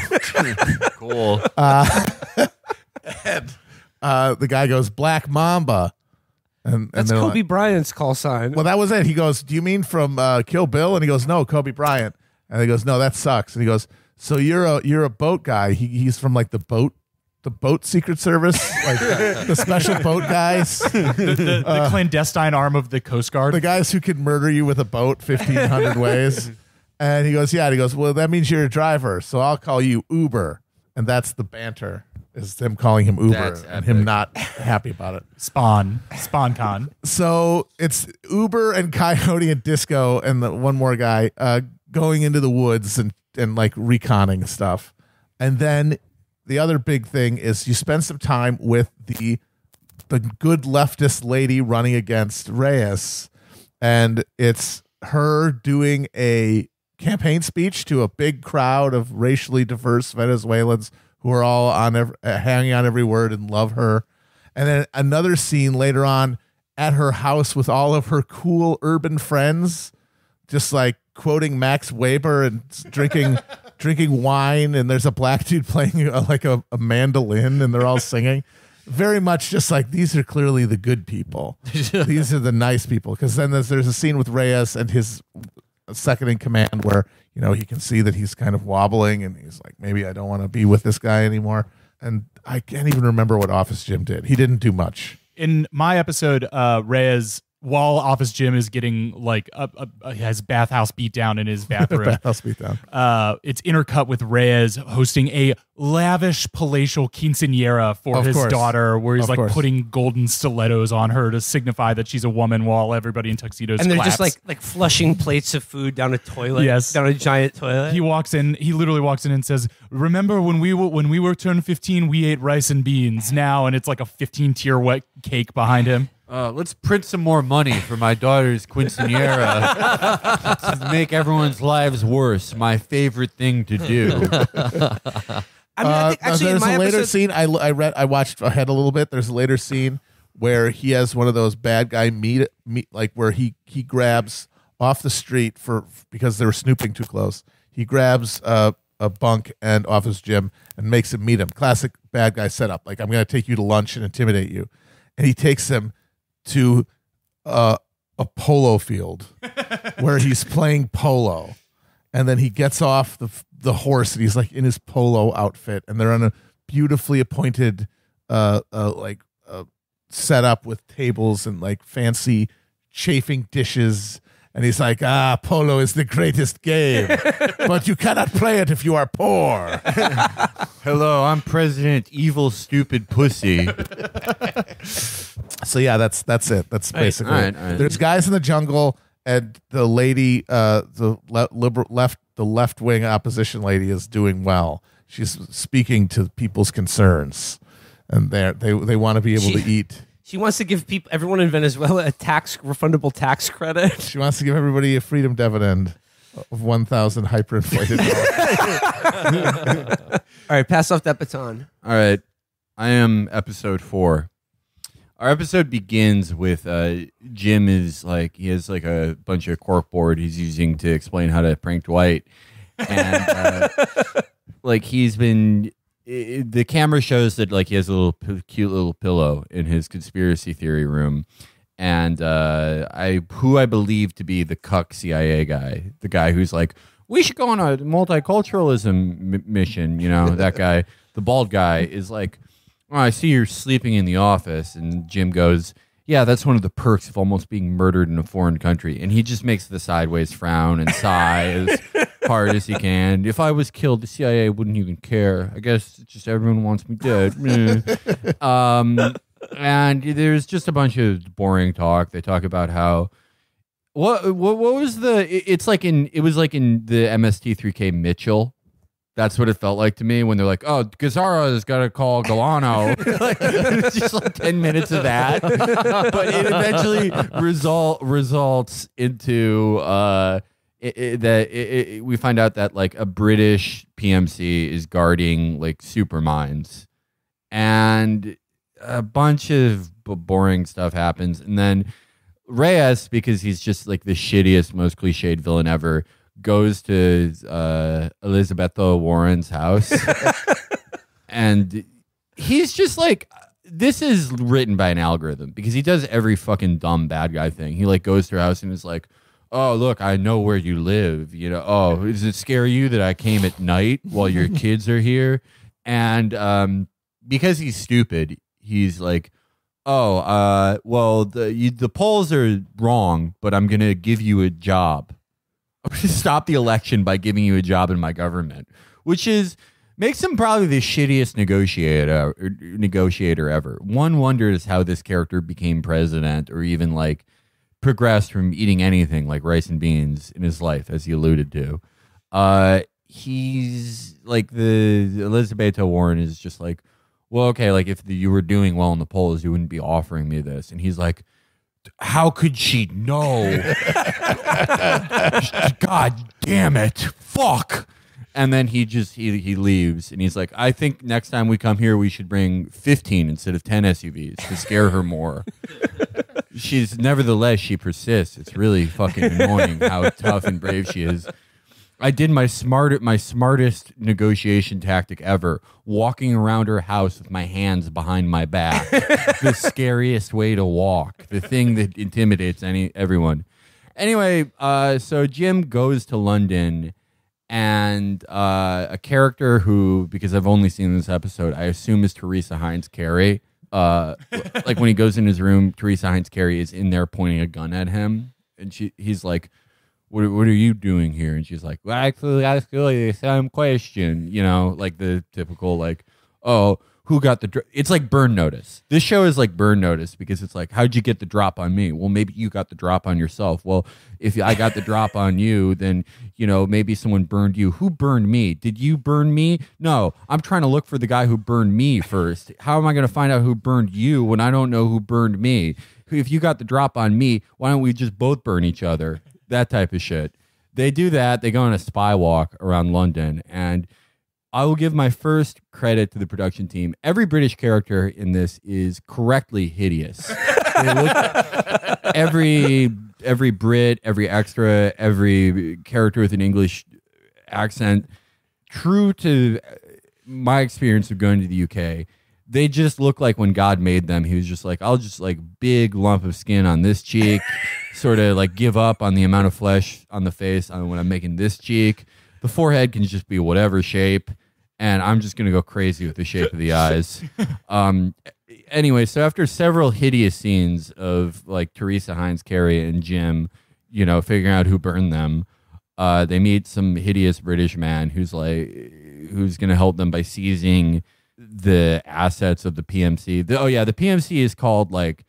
Cool. uh, the guy goes Black Mamba, and and That's Kobe like, Bryant's call sign. well, that was it. He goes, "Do you mean from uh, Kill Bill?" And he goes, "No, Kobe Bryant." And he goes, "No, that sucks." And he goes, "So you're a you're a boat guy?" He, he's from like the boat. The boat secret service, like the special boat guys. The, the, the clandestine arm of the Coast Guard. the guys who can murder you with a boat 1500 ways and he goes yeah and he goes well that means you're a driver so i'll call you uber and that's the banter is them calling him uber That's and him not happy about it Spawn. Spawn Con. so it's uber and coyote and disco and the one more guy uh, going into the woods and, and like reconning stuff and then the other big thing is you spend some time with the the good leftist lady running against Reyes, and it's her doing a campaign speech to a big crowd of racially diverse Venezuelans who are all on uh, hanging on every word and love her. And then another scene later on at her house with all of her cool urban friends, just like quoting Max Weber and drinking drinking wine. And there's a black dude playing uh, like a, a mandolin, and they're all singing. Very much just like these are clearly the good people. these are the nice people. Because then there's, there's a scene with Reyes and his second in command where you know he can see that he's kind of wobbling and he's like maybe i don't want to be with this guy anymore. And i can't even remember what office jim did. He didn't do much. In my episode, uh, Reyes, while Office Jim is getting like a, a, a, his bathhouse beat down in his bathroom, bathhouse beatdown uh, it's intercut with Reyes hosting a lavish palatial quinceanera for Of his course. daughter, where he's Of like course. putting golden stilettos on her to signify that she's a woman, while everybody in tuxedos and they're claps. just like like flushing plates of food down a toilet. Yes. down a giant toilet. he walks in. He literally walks in and says, "Remember when we were when we were turned fifteen, we ate rice and beans. Now, and it's like a fifteen tier wet cake behind him. Uh, let's print some more money for my daughter's quinceanera to make everyone's lives worse. My favorite thing to do. I mean, I Uh, think actually in there's my a later episode, scene. I, I read. I watched ahead a little bit. There's a later scene where he has one of those bad guy meet, meet like where he he grabs off the street for because they were snooping too close. He grabs uh, a bunk and Office Jim and makes him meet him. Classic bad guy setup. Like I'm going to take you to lunch and intimidate you, and he takes him to uh, a polo field where he's playing polo. And then he gets off the the horse and he's like in his polo outfit. And they're on a beautifully appointed uh, uh like uh, setup with tables and like fancy chafing dishes and he's like ah polo is the greatest game but you cannot play it if you are poor Hello, I'm President Evil Stupid Pussy. so yeah that's that's it that's basically All it. right, all right. there's guys in the jungle and the lady uh the le- liberal left the left wing opposition lady is doing well she's speaking to people's concerns and they they they want to be able to eat she wants to give people everyone in Venezuela a tax refundable tax credit. she wants to give everybody a freedom dividend of 1000 hyperinflated dollars. All right, pass off that baton. All right. I am episode four. Our episode begins with uh, Jim is like, he has like a bunch of corkboard he's using to explain how to prank Dwight. And uh, like he's been, i the camera shows that like he has a little p- cute little pillow in his conspiracy theory room. And uh, I, who I believe to be the cuck CIA guy, the guy who's like, we should go on a multiculturalism m- mission. You know, that guy, the bald guy, is like, oh, I see you're sleeping in the office. And Jim goes, yeah, that's one of the perks of almost being murdered in a foreign country. And he just makes the sideways frown and sigh as hard as he can. If I was killed, the CIA wouldn't even care. I guess it's just everyone wants me dead. Um, and there's just a bunch of boring talk. They talk about how what what, what was the? it- It's like in it was like in the MST3K Mitchell. That's what it felt like to me when they're like, "Oh, Gazzara has got to call Galano." like, it's just like ten minutes of that, but it eventually result results into uh, it, it, that it, we find out that like a British PMC is guarding like super mines, and a bunch of b- boring stuff happens, and then Reyes, because he's just like the shittiest, most cliched villain ever, goes to uh, Elizabetha Warren's house, and he's just like. This is written by an algorithm because he does every fucking dumb bad guy thing. He like goes to her house and is like, "Oh, look, I know where you live. You know, oh, does it scare you that I came at night while your kids are here?" And um, because he's stupid, he's like, "Oh, uh, well, the you, the polls are wrong, but I'm gonna give you a job. Stop the election by giving you a job in my government," which is makes him probably the shittiest negotiator er, negotiator ever. One wonders how this character became president, or even like progressed from eating anything like rice and beans in his life, as he alluded to. Uh, he's like the Elizabeth Warren is just like, well, okay, like if the, you were doing well in the polls, you wouldn't be offering me this, and he's like. How could she know? God damn it. Fuck. And then he just he he leaves and he's like, I think next time we come here we should bring fifteen instead of ten SUVs to scare her more. She's nevertheless she persists. It's really fucking annoying how tough and brave she is. I did my smart my smartest negotiation tactic ever, walking around her house with my hands behind my back. the scariest way to walk, the thing that intimidates any everyone. Anyway, uh, so Jim goes to London, and uh, a character who, because I've only seen this episode, I assume is Teresa Heinz Kerry. Uh, like when he goes in his room, Teresa Heinz Kerry is in there pointing a gun at him, and she he's like, "What what are you doing here?" And she's like, "Well, actually, ask you the same question." You know, like the typical like, "Oh." Who got the? Dr-? It's like burn notice. This show is like burn notice because it's like, how'd you get the drop on me? Well, maybe you got the drop on yourself. Well, if I got the drop on you, then you know maybe someone burned you. Who burned me? Did you burn me? No, I'm trying to look for the guy who burned me first. How am I going to find out who burned you when I don't know who burned me? If you got the drop on me, why don't we just both burn each other? That type of shit. They do that. They go on a spy walk around London and. I will give my first credit to the production team. Every British character in this is correctly hideous. Look- every every Brit, every extra, every character with an English accent, true to my experience of going to the UK, they just look like when God made them. He was just like, I'll just like big lump of skin on this cheek, sort of like give up on the amount of flesh on the face on when I'm making this cheek. The forehead can just be whatever shape, and I'm just gonna go crazy with the shape of the eyes. Um, anyway, so after several hideous scenes of like Teresa Heinz Kerry and Jim, you know, figuring out who burned them, uh, they meet some hideous British man who's like, who's going to help them by seizing the assets of the PMC. The- oh yeah, the PMC is called like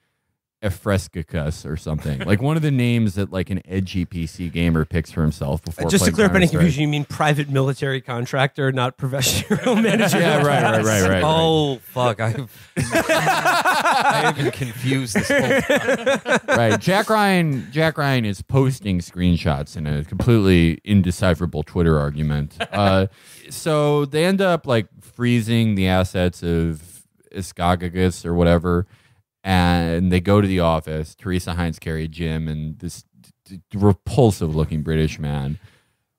Efrescicus or something, like one of the names that like an edgy PC gamer picks for himself before. Just to clear up any confusion, you mean private military contractor, not professional manager? Yeah, right, right, right, right. Oh fuck! I've I have been confused this whole time. right. Jack Ryan. Jack Ryan is posting screenshots in a completely indecipherable Twitter argument. Uh, so they end up like freezing the assets of Iskagagus or whatever, and they go to the office. Teresa Heinz Kerry, Jim, and this d- d- repulsive-looking British man,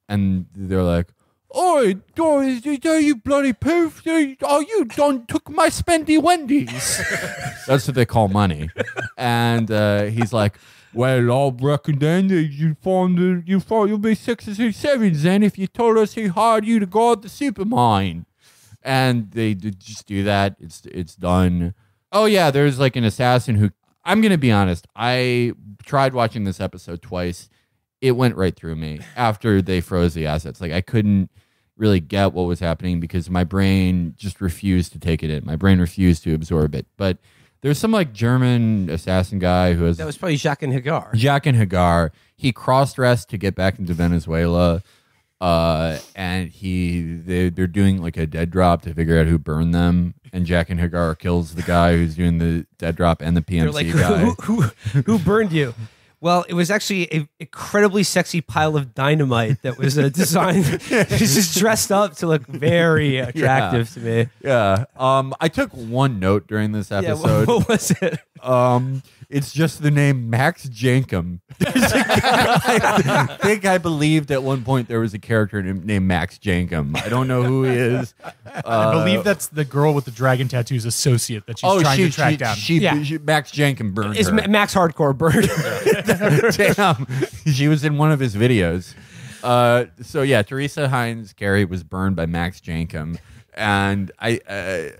and they're like. Oi, oh, you bloody poof! Oh, you done took my spendy Wendy's. That's what they call money. And uh, he's like, "Well, I reckon then you found you find you'll be sixes or sevens then if you told us he hired you to guard the super mine." And they just do that. It's it's done. Oh yeah, there's like an assassin who. I'm gonna be honest. I tried watching this episode twice. It went right through me after they froze the assets. Like I couldn't really get what was happening because my brain just refused to take it in. My brain refused to absorb it. But There's some like German assassin guy who has That was probably Jaqen H'ghar. Jack and Hagar. He cross dressed to get back into Venezuela, uh, and he they, they're doing like a dead drop to figure out who burned them. And Jaqen H'ghar kills the guy who's doing the dead drop and the They're PMC like, guy. who, who, who burned you? Well, it was actually an incredibly sexy pile of dynamite that was uh, designed. just dressed up to look very attractive to me. Yeah. Um, I took one note during this Yeah, episode. what, what was it? Um, it's just the name Max Jankum. There's a guy- I think I believed at one point there was a character named, named Max Jankum. I don't know who he is. I believe that's the girl with the dragon tattoos associate that she's oh, trying she, to track she, down. She, Yeah. she- Max Jankum burned Is her. Ma- Max Hardcore burned? Damn, she was in one of his videos. Uh, so yeah, Teresa Heinz Kerry was burned by Max Jankum, and I. Uh,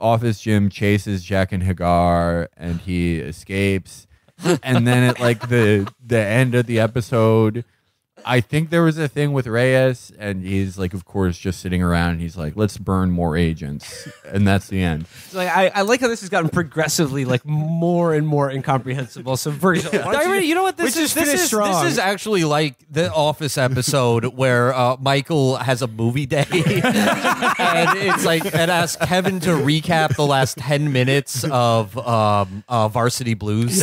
Office Jim chases Jaqen H'ghar, and he escapes. and then at like the the end of the episode, I think there was a thing with Reyes, and he's like, of course, just sitting around. And he's like, "Let's burn more agents," and that's the end. like I, I like how this has gotten progressively like more and more incomprehensible. So Virgil, why don't Diary, you know what? This is this is strong. this is actually like the Office episode where uh, Michael has a movie day, and it's like and asks Kevin to recap the last ten minutes of um, uh, Varsity Blues.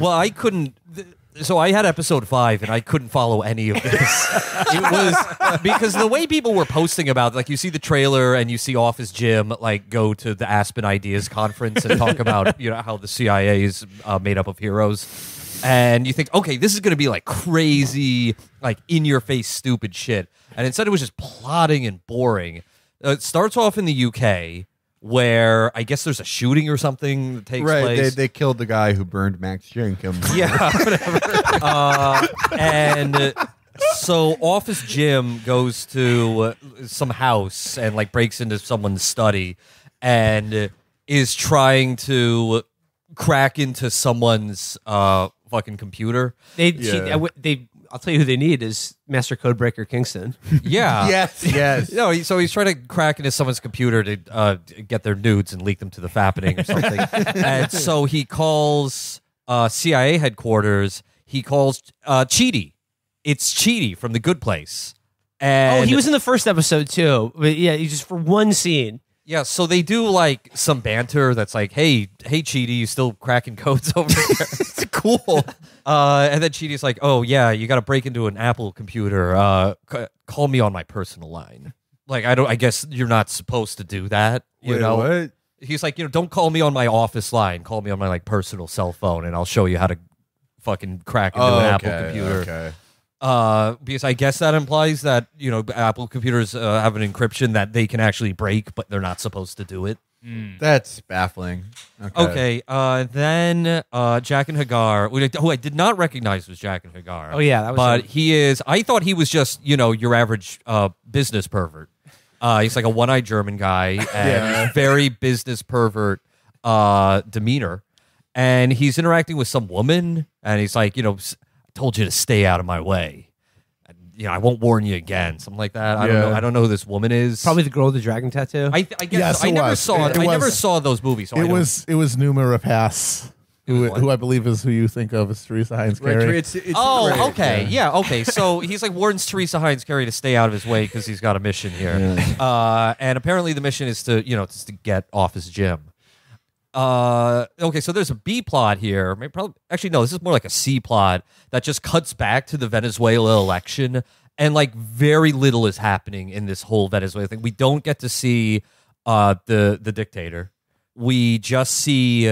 well, I couldn't. th- So I had episode five, and I couldn't follow any of this. it was because the way people were posting about, like, you see the trailer and you see Office Jim like go to the Aspen Ideas conference and talk about you know how the CIA is uh, made up of heroes, and you think, okay, this is going to be like crazy, like in your face, stupid shit, and instead it was just plotting and boring. Uh, it starts off in the UK. Where I guess there's a shooting or something that takes Right? place. They, they killed the guy who burned Max Jankum. Yeah, whatever. uh, and uh, so Office Jim goes to uh, some house and like breaks into someone's study and is trying to crack into someone's uh, fucking computer. they, Yeah. she, I w- they. I'll tell you who they need is Master Codebreaker Kingston. Yeah. yes, yes. No, he, so he's trying to crack into someone's computer to uh, get their nudes and leak them to the fappening or something. and so he calls uh, CIA headquarters. He calls uh, Cheaty. It's Cheaty from The Good Place. And oh, he was in the first episode too. But yeah, he just for one scene. Yeah. So they do like some banter that's like, "Hey, hey, Cheaty, you still cracking codes over there? it's cool." Uh, and then Cheaty's like, "Oh yeah, you got to break into an Apple computer. Uh, c- call me on my personal line." Like I don't. I guess you're not supposed to do that. You Wait, know. what? He's like, you know, don't call me on my office line. Call me on my like personal cell phone, and I'll show you how to fucking crack into an Apple computer. Oh, Okay. Uh, because I guess that implies that you know Apple computers uh, have an encryption that they can actually break, but they're not supposed to do it. That's baffling. Okay. Okay. Uh, then uh, Jaqen H'ghar, who I- did not recognize was Jaqen H'ghar. Oh, yeah, that was but him. he is. I thought he was just you know your average uh, business pervert. Uh, he's like a one-eyed German guy and he's very business pervert uh, demeanor, and he's interacting with some woman, and he's like, you know, "S- I told you to stay out of my way. And, you know, I won't warn you again, something like that. I don't Yeah. know. I don't know who this woman is. Probably the girl with the dragon tattoo. I, I guess Yes, I it never was. saw. It- it I was- never saw those movies. So I it don't- was it was Noomi Rapace, who, what? who I believe is who you think of as Teresa Hines Right, Carey. it's, it's Oh, great, okay. Yeah. okay. So he's like warns Teresa Heinz Kerry to stay out of his way because he's got a mission here. Uh, and apparently the mission is to, you know, just to get off his gym. Uh, okay, so there's a B plot here. Maybe probably, actually, no, this is more like a C plot that just cuts back to the Venezuela election, and like very little is happening in this whole Venezuela thing. We don't get to see uh, the the dictator. We just see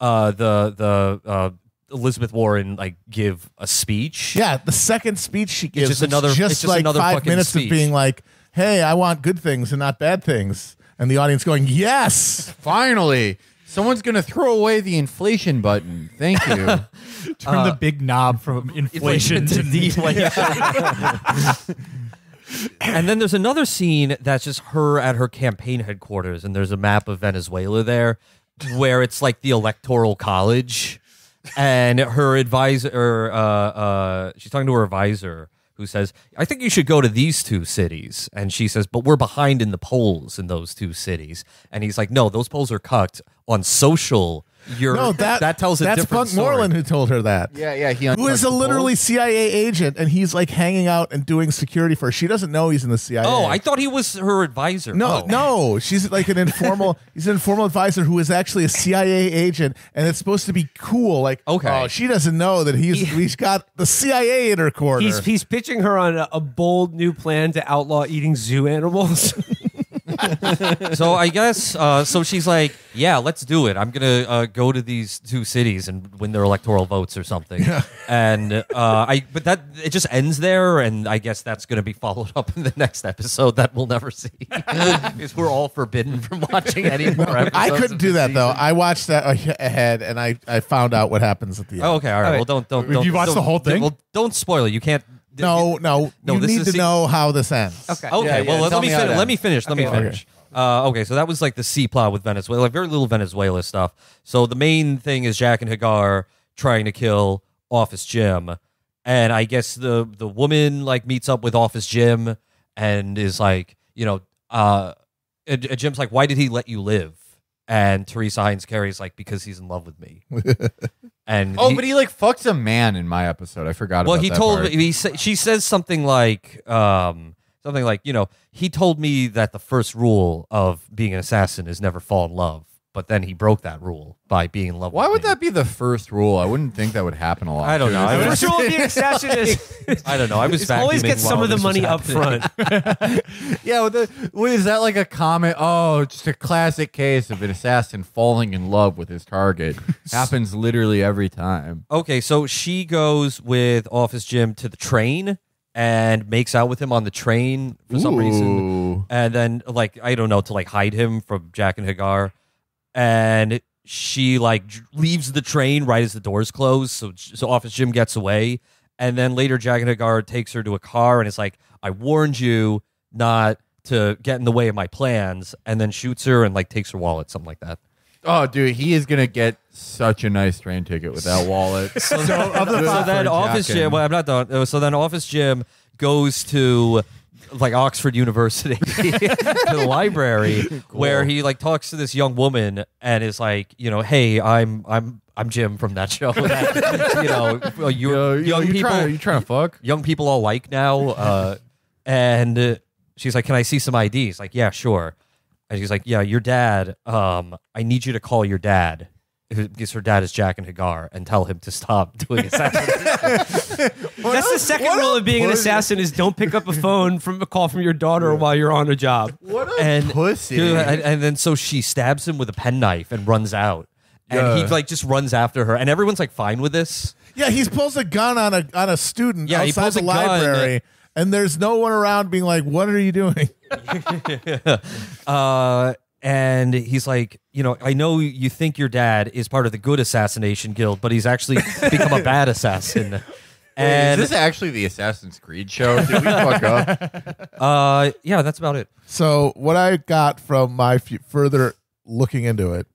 uh, the the uh, Elizabeth Warren like give a speech. Yeah, the second speech she gives, just another- just, it's just like another five minutes speech. of being like, "Hey, I want good things and not bad things," and the audience going, "Yes." Finally, someone's gonna throw away the inflation button. Thank you. Turn the big knob from inflation to deflation. and then there's another scene that's just her at her campaign headquarters, and there's a map of Venezuela there, where it's like the electoral college, and her advisor, uh, uh, she's talking to her advisor, who says, "I think you should go to these two cities," and she says, "But we're behind in the polls in those two cities," and he's like, "No, those polls are cut on social." You're, No, that that tells a that's different Bunk story. Moreland who told her that. Yeah, yeah. He Who is a literally polls. CIA agent, and he's like hanging out and doing security for her. She doesn't know he's in the CIA. Oh, I thought he was her advisor. No, Oh. no, she's like an informal. he's an informal advisor who is actually a CIA agent, and it's supposed to be cool. Like, Okay. oh, she doesn't know that he's he's got the CIA in her corner. He's he's pitching her on a, a bold new plan to outlaw eating zoo animals. so I guess uh, so. She's like, "Yeah, let's do it. I'm gonna uh, go to these two cities and win their electoral votes or something." And uh, I, but that it just ends there, and I guess that's gonna be followed up in the next episode that we'll never see because we're all forbidden from watching any more. Episodes I couldn't do the that though. I watched that ahead, and I I found out what happens at the end. Oh, okay, all right. All right. Well, don't don't. Don't you watched the whole thing? Well, don't spoil it. You can't. No, no, No, you this need is to se- know how this ends. Okay. Okay, Yeah, yeah, well, let me me how finish. it Let me finish. Let me Okay, finish. Uh, okay, so that was like the C plot with Venezuela, like very little Venezuela stuff. So the main thing is Jaqen H'ghar trying to kill Office Jim, and I guess the the woman like meets up with Office Jim and is like, you know, uh, and- and Jim's like, why did he let you live? And Teresa Heinz Kerry's like, because he's in love with me. and Oh, he- but he like fucks a man in my episode. I forgot. well, he told part. me. He sa- she says something like, um, something like, you know, he told me that the first rule of being an assassin is never fall in love. But then he broke that rule by being in love. Why with would me. that be the first rule? I wouldn't think that would happen a lot. I don't know. I The was- first rule of being an assassin is I don't know. I was always get some of the money up front. yeah, well, the, what is that like a comment? Oh, just a classic case of an assassin falling in love with his target. Happens literally every time. Okay, so she goes with Office Jim to the train and makes out with him on the train for some reason. And then like I don't know to like hide him from Jaqen H'ghar, and she like leaves the train right as the doors close. So so Office Jim gets away, and then later Jaqen H'ghar takes her to a car and is like, "I warned you not to get in the way of my plans," and then shoots her and like takes her wallet, something like that. Oh, dude, he is gonna get such a nice train ticket with that wallet. So, so then Office Jim. Well, I'm not done. Uh, So then Office Jim goes to like Oxford University to the library where he like talks to this young woman and is like, you know, hey, I'm I'm I'm Jim from that show. that, you know, you yo, yo, young you people trying, you trying to fuck? young people all like now. Uh, and uh, she's like, "Can I see some IDs?" Like, "Yeah, sure." And she's like, "Yeah, your dad. Um, I need you to call your dad." Because her dad is Jaqen H'ghar, and tell him to stop doing assassination. That's the second rule of being an assassin is don't pick up a phone from a call from your daughter while you're on a job. What a and pussy! Dude, and, and then so she stabs him with a penknife and runs out. And he like just runs after her, and everyone's like fine with this. Yeah, he pulls a gun on a on a student Yeah, he outside pulls the a gun. library, and there's no one around being like, "What are you doing?" Uh, and he's like, you know, I know you think your dad is part of the good assassination guild, but he's actually become a bad assassin. Wait, And is this actually the Assassin's Creed show? Did we fuck up? uh, yeah, that's about it. So what I got from my f- further looking into it,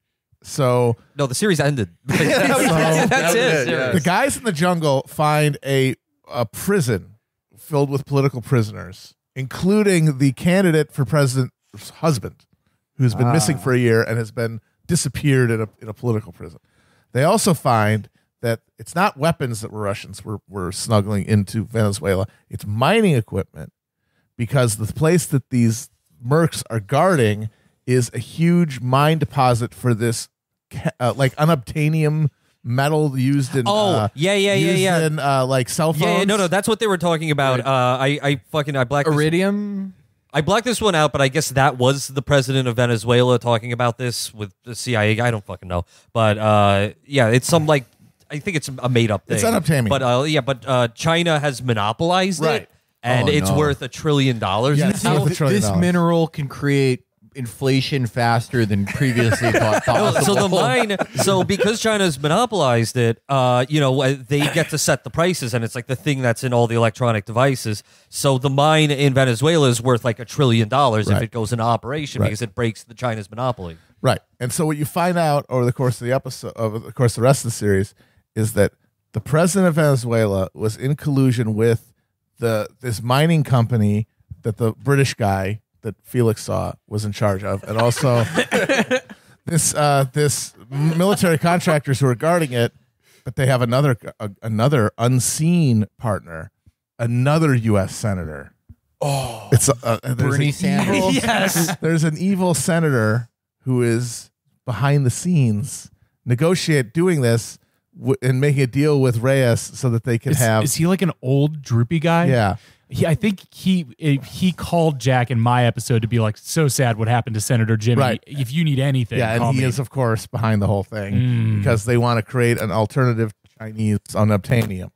so No, the series ended. so That's That was it. yeah. the guys in the jungle find a a prison filled with political prisoners, including the candidate for president's husband, who's been missing for a year and has been disappeared in a in a political prison. They also find that it's not weapons that were Russians were, were snuggling into Venezuela. It's mining equipment because the place that these mercs are guarding is a huge mine deposit for this uh, like unobtainium metal used in Oh, uh, yeah, yeah, yeah, used yeah. in uh, like cell phones. Yeah, yeah, no, no, that's what they were talking about. Uh, I, I fucking, I blacked. This, Iridium. I blacked this one out, but I guess that was the president of Venezuela talking about this with the CIA. I don't fucking know, but uh, yeah, it's some like I think it's a made up thing. It's unobtainium. but uh, yeah, but uh, China has monopolized Right. it, and Oh, it's no. worth a trillion dollars Yeah, now. it's worth a trillion this dollars. mineral can create inflation faster than previously thought possible. so the mine, so because China's monopolized it, uh, you know, uh, they get to set the prices, and it's like the thing that's in all the electronic devices. So the mine in Venezuela is worth like a trillion dollars if it goes into operation Right. because it breaks the China's monopoly. Right. And so what you find out over the course of the episode, over the course of the rest of the series, is that the president of Venezuela was in collusion with the this mining company that the British guy that Felix saw was in charge of, and also this uh, this military contractors who are guarding it, but they have another a, another unseen partner, another U.S. senator. Oh, it's uh, there's Bernie an Sanders. evil- yes. there's an evil senator who is behind the scenes negotiate doing this w- and making a deal with Reyes so that they can Is, have is he like an old droopy guy? yeah He, I think he he called Jack in my episode to be like, so sad what happened to Senator Jimmy. Right. If you need anything, yeah call and he me. is of course behind the whole thing Mm. because they want to create an alternative Chinese unobtainium.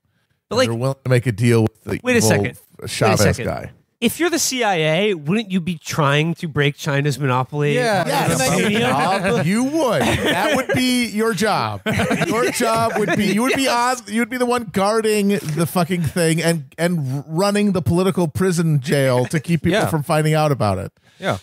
But like, They're willing to make a deal with the Wait a evil second. Chavez second. guy. If you're the CIA, wouldn't you be trying to break China's monopoly? Yeah, on yes. you would. That would be your job. Your job would be you would be on you would be the one guarding the fucking thing and and running the political prison jail to keep people Yeah. from finding out about it. Yeah,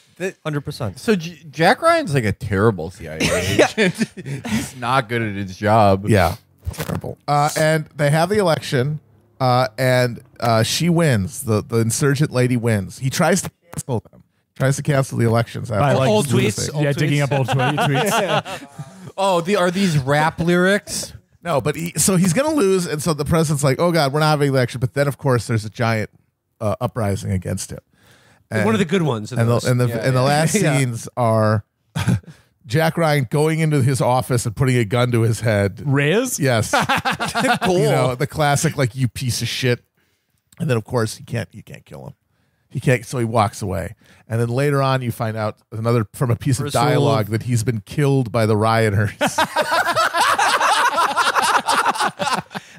hundred percent. So J- Jack Ryan's like a terrible CIA agent. He's not good at his job. Yeah. Terrible. Uh, and they have the election, uh, and uh, she wins. The the insurgent lady wins. He tries to cancel them. Tries to cancel the elections. After By, like, Old tweets. Old yeah, digging up old tweet- tweets. Oh, the, are these rap lyrics? No, but he, so he's going to lose, and so the president's like, "Oh God, we're not having an election." But then, of course, there's a giant uh, uprising against him. And, One of the good ones. and the and the Yeah, and the last Yeah. scenes are Jack Ryan going into his office and putting a gun to his head. Reyes? Yes, cool. You know the classic, like you piece of shit. And then, of course, you can't you can't kill him. He can't, so he walks away. And then later on, you find out another from a piece of dialogue that he's been killed by the rioters.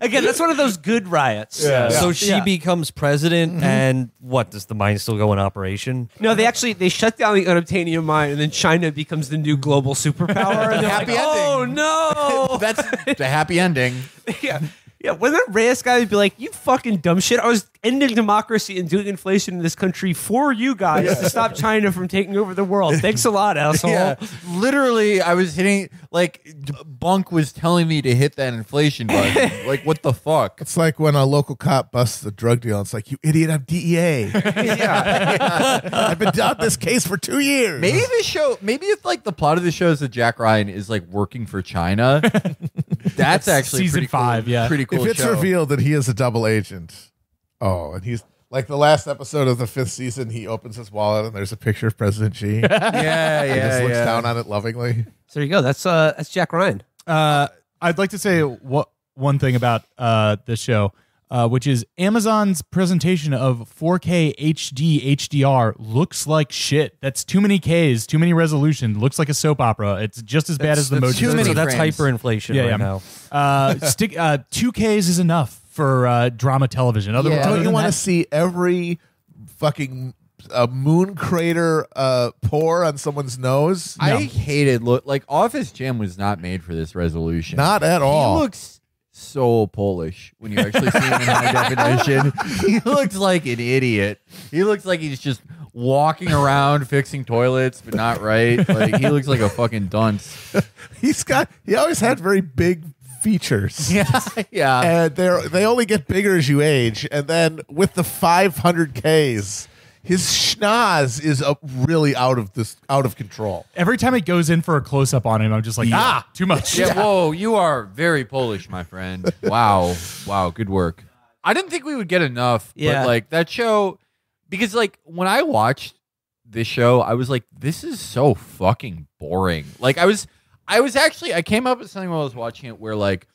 Again, that's one of those good riots. So she Yeah. becomes president, Mm-hmm. and what does the mine still go in operation? No, they actually they shut down the unobtainium mine, and then China becomes the new global superpower. And they're Happy like, oh no! That's the happy ending. yeah, yeah. wasn't that Reyes guy would be like, "You fucking dumb shit! I was ending democracy and doing inflation in this country for you guys to stop China from taking over the world. Thanks a lot, asshole." Yeah, literally, I was hitting like Bunk was telling me to hit that inflation button. like, what the fuck? it's like when a local cop busts a drug deal. It's like, you idiot, I'm DEA. Yeah. I've been down this case for two years. Maybe the show, maybe if like the plot of the show is that Jack Ryan is like working for China. That's actually Season pretty cool- five, yeah. pretty cool. If it's show. revealed that he is a double agent, oh, and he's like the last episode of the fifth season, he opens his wallet and there's a picture of President Xi. he yeah, yeah, just looks yeah. down on it lovingly. So there you go. That's uh, that's Jack Ryan. Uh, I'd like to say what one thing about uh, this show, uh, which is Amazon's presentation of 4K HD HDR looks like shit. That's too many Ks, too many resolution. Looks like a soap opera. It's just as bad That's- as the that's Mojo. too many so that's frames. hyperinflation Yeah, right yeah. now. Uh, stick uh, two Ks is enough for uh, drama television. Other, Yeah. other Don't you want to see every fucking uh, moon crater uh, pore on someone's nose? I hated look like Office Jam was not made for this resolution. Not at all. He looks so Polish when you actually see him in high definition. He looks like an idiot. He looks like he's just walking around fixing toilets, but not right. Like he looks like a fucking dunce. He's got. He always had very big features. Yeah, yeah. and they they only get bigger as you age. And then with the 500 Ks, his schnoz is uh, really out of this out of control. Every time it goes in for a close up on him, I'm just like, ah, too much. Yeah, whoa, you are very Polish, my friend. Wow. Wow, good work. I didn't think we would get enough, Yeah. but like that show because like when I watched this show, I was like this is so fucking boring. Like I was I was actually I came up with something while I was watching it where like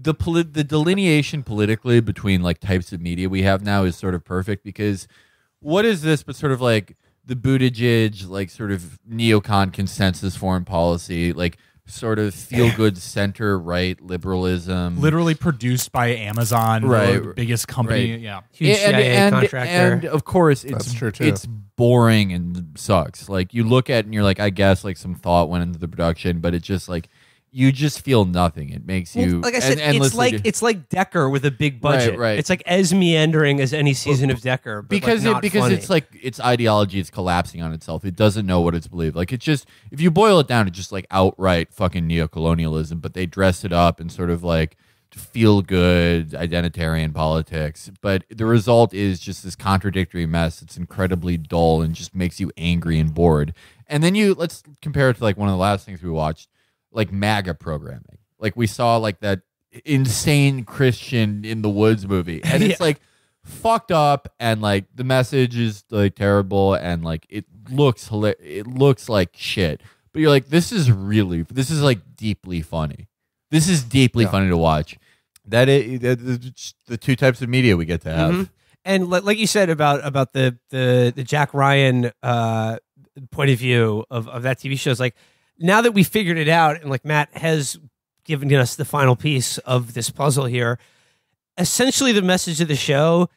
the polit- the delineation politically between like types of media we have now is sort of perfect because what is this but sort of like the Buttigieg like sort of neocon consensus foreign policy like sort of feel good center right liberalism Literally produced by Amazon, Right, the biggest company. right. Yeah. Huge and, CIA and, contractor. and of course it's true, too. it's boring and sucks like you look at it and you're like I guess like some thought went into the production but it just like you just feel nothing it makes Well, you like I and- said, it's like do- it's like Decker with a big budget. right. right. It's like as meandering as any season of Decker, because like it because funny. it's like its ideology is collapsing on itself. It doesn't know what it's believed. Like it's just if you boil it down, it's just like outright fucking neocolonialism. But they dress it up and sort of like feel good identitarian politics, but the result is just this contradictory mess. It's incredibly dull and just makes you angry and bored. And then you let's compare it to like one of the last things we watched, like MAGA programming. Like we saw like that insane Christian in the woods movie. And it's like fucked up and like the message is like terrible and like it looks it looks like shit. But you're like this is really this is like deeply funny. This is deeply Yeah. funny to watch. That is that the two types of media we get to have. Mhm. And like you said about about the the the Jack Ryan uh, point of view of of that TV show is like now that we figured it out and like Matt has given us the final piece of this puzzle here. Essentially, the message of the show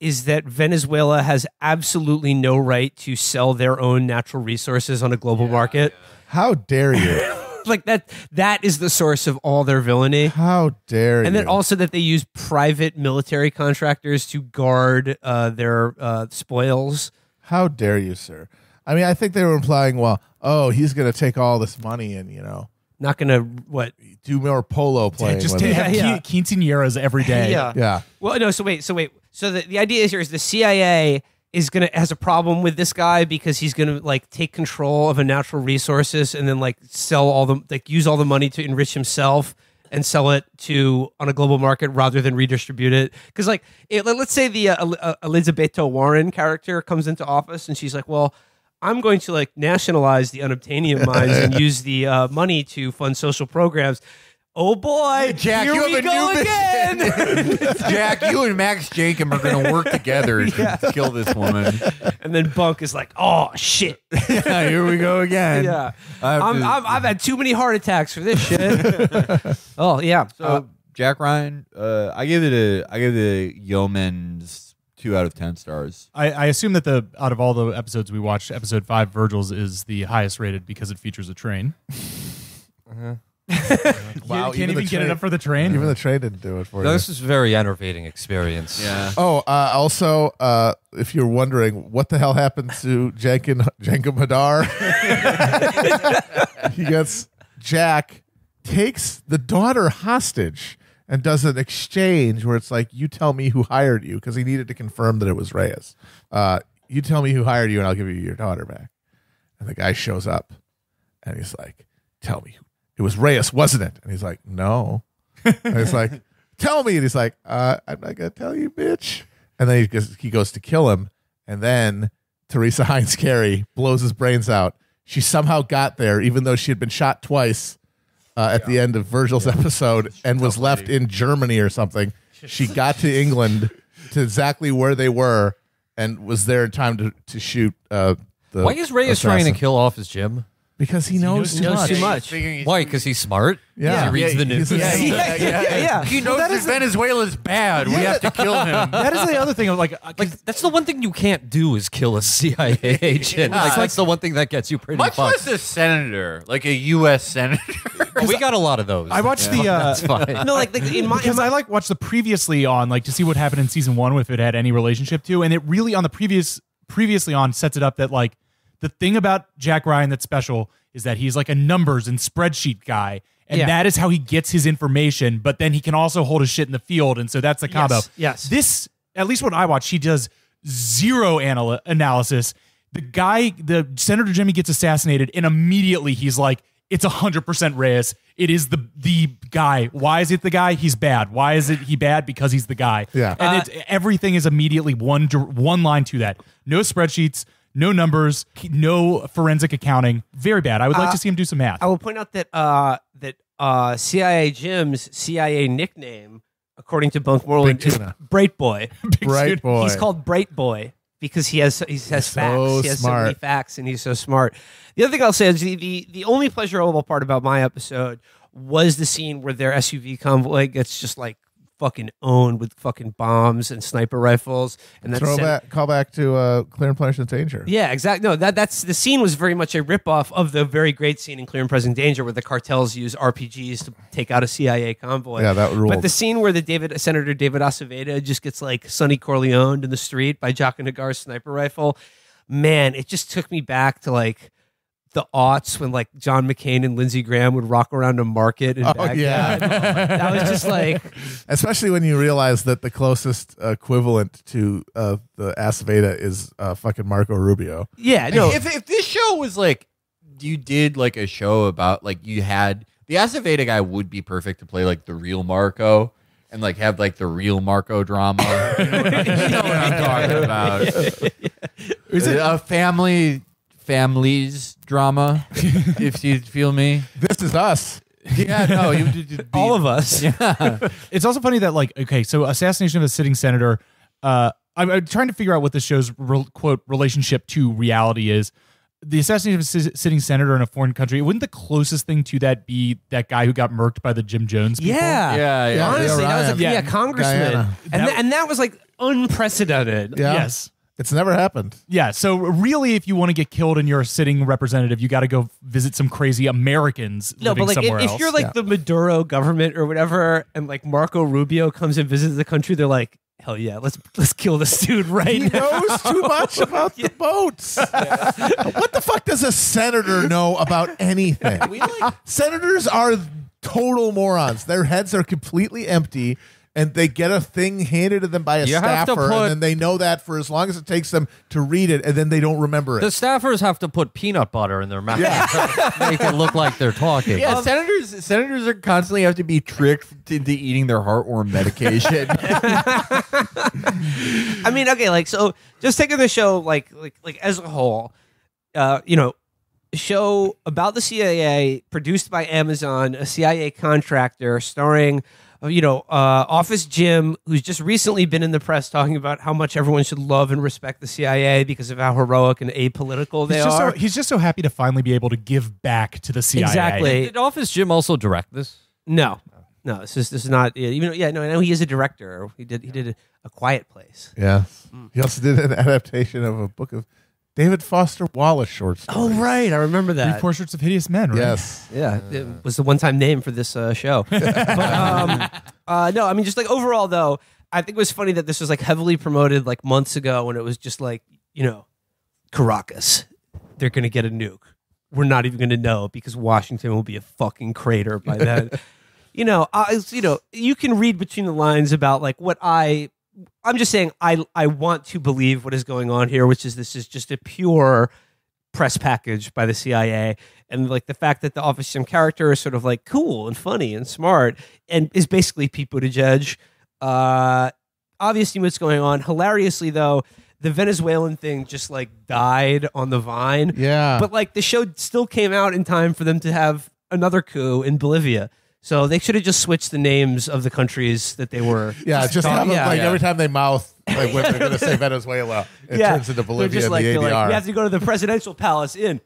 is that Venezuela has absolutely no right to sell their own natural resources on a global market. How dare you? Like that that is the source of all their villainy. How dare you And you? then also that they use private military contractors to guard uh, their uh, spoils. How dare you, sir? I mean, I think they were implying, well, oh, he's going to take all this money and you know Not gonna what? do more polo playing. just with to it. have Yeah. yeah. quinceañeras every day. yeah, Yeah. Well, no. So wait. So wait. So the, the idea is here is the CIA is gonna has a problem with this guy because he's gonna like take control of a natural resources and then like sell all the like use all the money to enrich himself and sell it to on a global market rather than redistribute it. Because like it, let- let's say the uh, El- uh, Elizabetho Warren character comes into office and she's like, well. I'm going to like nationalize the unobtainium mines and use the uh, money to fund social programs. Oh boy, Jack, here you we have a go new again. Jack, you and Max Jacob are going to work together to kill this woman. And then Bunk is like, "Oh shit, yeah, here we go again. yeah, I have I'm, to- I'm, I've had too many heart attacks for this shit." oh yeah, So Uh, Jack Ryan, uh, I give it a I give the Yeoman's two out of ten stars. I, I assume that the out of all the episodes we watched, episode five, Virgil's is the highest rated because it features a train. Wow, you can't the even get train- it up for the train. even the train didn't do it for you. This is a very enervating experience. Yeah. Oh, uh, also, uh, if you're wondering what the hell happened to Jenkin Jaqen H'ghar, he gets Jack takes the daughter hostage and does an exchange where it's like, "You tell me who hired you," because he needed to confirm that it was Reyes. Uh, you tell me who hired you, and I'll give you your daughter back. And the guy shows up, and he's like, "Tell me, it was Reyes, wasn't it?" And he's like, "No." And he's like, "Tell me." And he's like, uh, "I'm not gonna tell you, bitch." And then he goes, he goes to kill him, and then Teresa Heinz Kerry blows his brains out. She somehow got there, even though she had been shot twice uh, at the end of Virgil's episode, and was left in Germany or something. She got to England to exactly where they were, and was there in time to to shoot. Uh, the Why is Reyes trying to kill off his Jim? Because he knows, too knows much. too much. Why? Because he's smart. Yeah. he reads Yeah, the news. he's a- yeah, yeah, yeah. He knows that Venezuela's bad. We have to kill him. that is the other thing. Like, Like that's the one thing you can't do is kill a CIA agent. like that's the one thing that gets you pretty Much fucked. less a senator, like a U.S. senator. we got a lot of those. I watched the. Uh, That's fine. No, like, like in my, because I like watched the previously on like to see what happened in season one if it had any relationship to, and it really on the previous previously on sets it up that like the thing about Jack Ryan that's special is that he's like a numbers and spreadsheet guy, and Yeah. that is how he gets his information. But then he can also hold his shit in the field, and so that's the combo. Yes, yes. This at least what I watch, he does zero anal- analysis. The guy, the Senator Jimmy gets assassinated, and immediately he's like, "It's hundred percent Reyes. It is the the guy. Why is it the guy? He's bad. Why is it he bad? Because he's the guy. Yeah. and Uh, it's everything is immediately one one line to that. No spreadsheets, no numbers, no forensic accounting. Very bad. I would like Uh, to see him do some math. I will point out that uh, that uh, CIA Jim's CIA nickname, according to Bunk Moreland, is Bright Boy. Bright boy. He's called Bright Boy because he has he has facts. He has so many facts, and he's so smart. The other thing I'll say is the, the the only pleasurable part about my episode was the scene where their SUV convoy gets just like fucking owned with fucking bombs and sniper rifles, and that's Throwback, call back to uh, Clear and Present Danger. yeah, exactly. No, that that's the scene was very much a ripoff of the very great scene in Clear and Present Danger, where the cartels use RPGs to take out a CIA convoy. Yeah, that ruled. But the scene where the David Senator David Aceveda just gets like Sonny Corleone in the street by Jaqen H'ghar's sniper rifle, man, it just took me back to like the aughts when like John McCain and Lindsey Graham would rock around a market in Oh, Baghdad. that was just like Especially when you realize that the closest equivalent to uh, the Aceveda is uh, fucking Marco Rubio. yeah, no. if if this show was like you did like a show about like you had the Aceveda guy would be perfect to play like the real Marco and like have like the real Marco drama. you, know what, you know what I'm talking about? Is it a family families drama? if you feel me, This is us. yeah, no, you did all of us. Yeah, It's also funny that like okay, so assassination of a sitting senator. Uh, I'm, I'm trying to figure out what the show's re- quote relationship to reality is. The assassination of a si- sitting senator in a foreign country. Wouldn't the closest thing to that be that guy who got murked by the Jim Jones? People? Yeah. Yeah, yeah. Honestly, that was a, yeah, Yeah. congressman. Guyana. And, That- and that was like unprecedented. Yeah. Yes. It's never happened. Yeah. So really, if you want to get killed and you're a sitting representative, you got to go visit some crazy Americans No, living but like if, somewhere if else. you're like Yeah. the Maduro government or whatever, and like Marco Rubio comes and visits the country, they're like, hell yeah, let's let's kill this dude right He now. knows too much about the boats. what the fuck does a senator know about anything? Like Senators are total morons. Their heads are completely empty. And they get a thing handed to them by a You have to staffer, put- and then they know that for as long as it takes them to read it, and then they don't remember it. The staffers have to put peanut butter in their mouth to make it look like they're talking. Yeah, senators senators are constantly have to be tricked into eating their heartworm medication. I mean, okay, like so, just taking the show like like like as a whole, uh, you know, show about the CIA, produced by Amazon, a CIA contractor, starring. Uh, You know, uh, Office Jim, who's just recently been in the press talking about how much everyone should love and respect the CIA because of how heroic and apolitical they he's just, so, are. he's just so happy to finally be able to give back to the CIA. Exactly. Did Office Jim also direct this? No, no, this is this is not. yeah, Even yeah, no, I know he is a director. He did he did a, a Quiet Place. yeah. He also did an adaptation of a book of David Foster Wallace short Oh right, I remember Three that. portraits of hideous men. Right? Yes. Yeah, it was the one-time name for this uh, show. but um, uh, no, I mean, just like overall, though, I think it was funny that this was like heavily promoted like months ago when it was just like you know, Caracas, they're gonna get a nuke. We're not even gonna know because Washington will be a fucking crater by then. you know, I, you know, you can read between the lines about like what I. I'm just saying, I I want to believe what is going on here, which is this is just a pure press package by the CIA, and like the fact that the Office Jim character is sort of like cool and funny and smart, and is basically Pete Buttigieg. Uh, obviously, what's going on. Hilariously, though, the Venezuelan thing just like died on the vine. Yeah. but like the show still came out in time for them to have another coup in Bolivia. So they should have just switched the names of the countries that they were. Yeah, just talk- have them, yeah. like Yeah. every time they mouth like when they're going to say Venezuela, it Yeah. turns into They're Bolivia just and like, the ADR. like, we have to go to the presidential palace in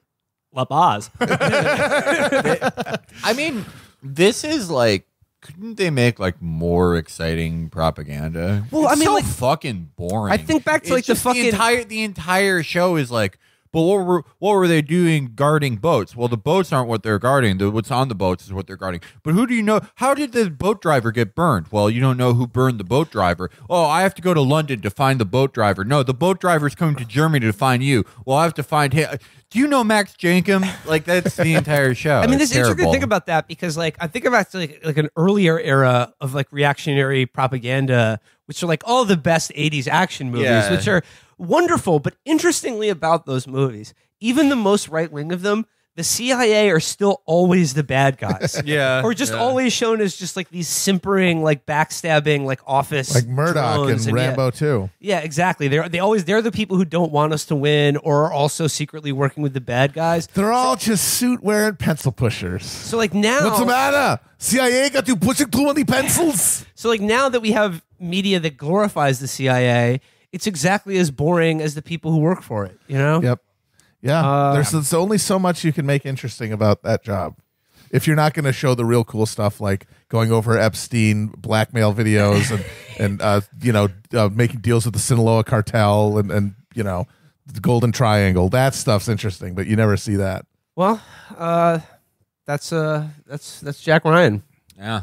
La Paz. I mean, this is like, couldn't they make like more exciting propaganda? Well, I mean, so like- fucking boring. I think back to, It's like, the just fucking- entire the entire show is like. But what were what were they doing guarding boats? Well, the boats aren't what they're guarding. The, what's on the boats is what they're guarding. But who do you know? How did the boat driver get burned? Well, you don't know who burned the boat driver. Oh, I have to go to London to find the boat driver. No, the boat driver's coming to Germany to find you. Well, I have to find him. Do you know Max Jankum? Like that's the entire show. I mean, It's this is interesting to think about that because, like, I think about like like an earlier era of like reactionary propaganda, which are like all the best '80s action movies, Yeah. which are wonderful. But interestingly, about those movies, even the most right wing of them, the CIA are still always the bad guys. Yeah, or just yeah. always shown as just like these simpering, like backstabbing, like office, like Murdoch and drones yeah. Rambo too. Yeah, exactly. They're they always they're the people who don't want us to win or are also secretly working with the bad guys. They're all just suit wearing pencil pushers. So like now What's the matter? CIA got you pushing too many pencils. So like now that we have media that glorifies the CIA, it's exactly as boring as the people who work for it, you know? Yep. Yeah. Uh, there's, there's only so much you can make interesting about that job. If you're not going to show the real cool stuff like going over Epstein blackmail videos and and uh, you know uh, making deals with the Sinaloa cartel and and you know the Golden Triangle, that stuff's interesting, but you never see that. Well, uh that's uh that's that's Jack Ryan. Yeah.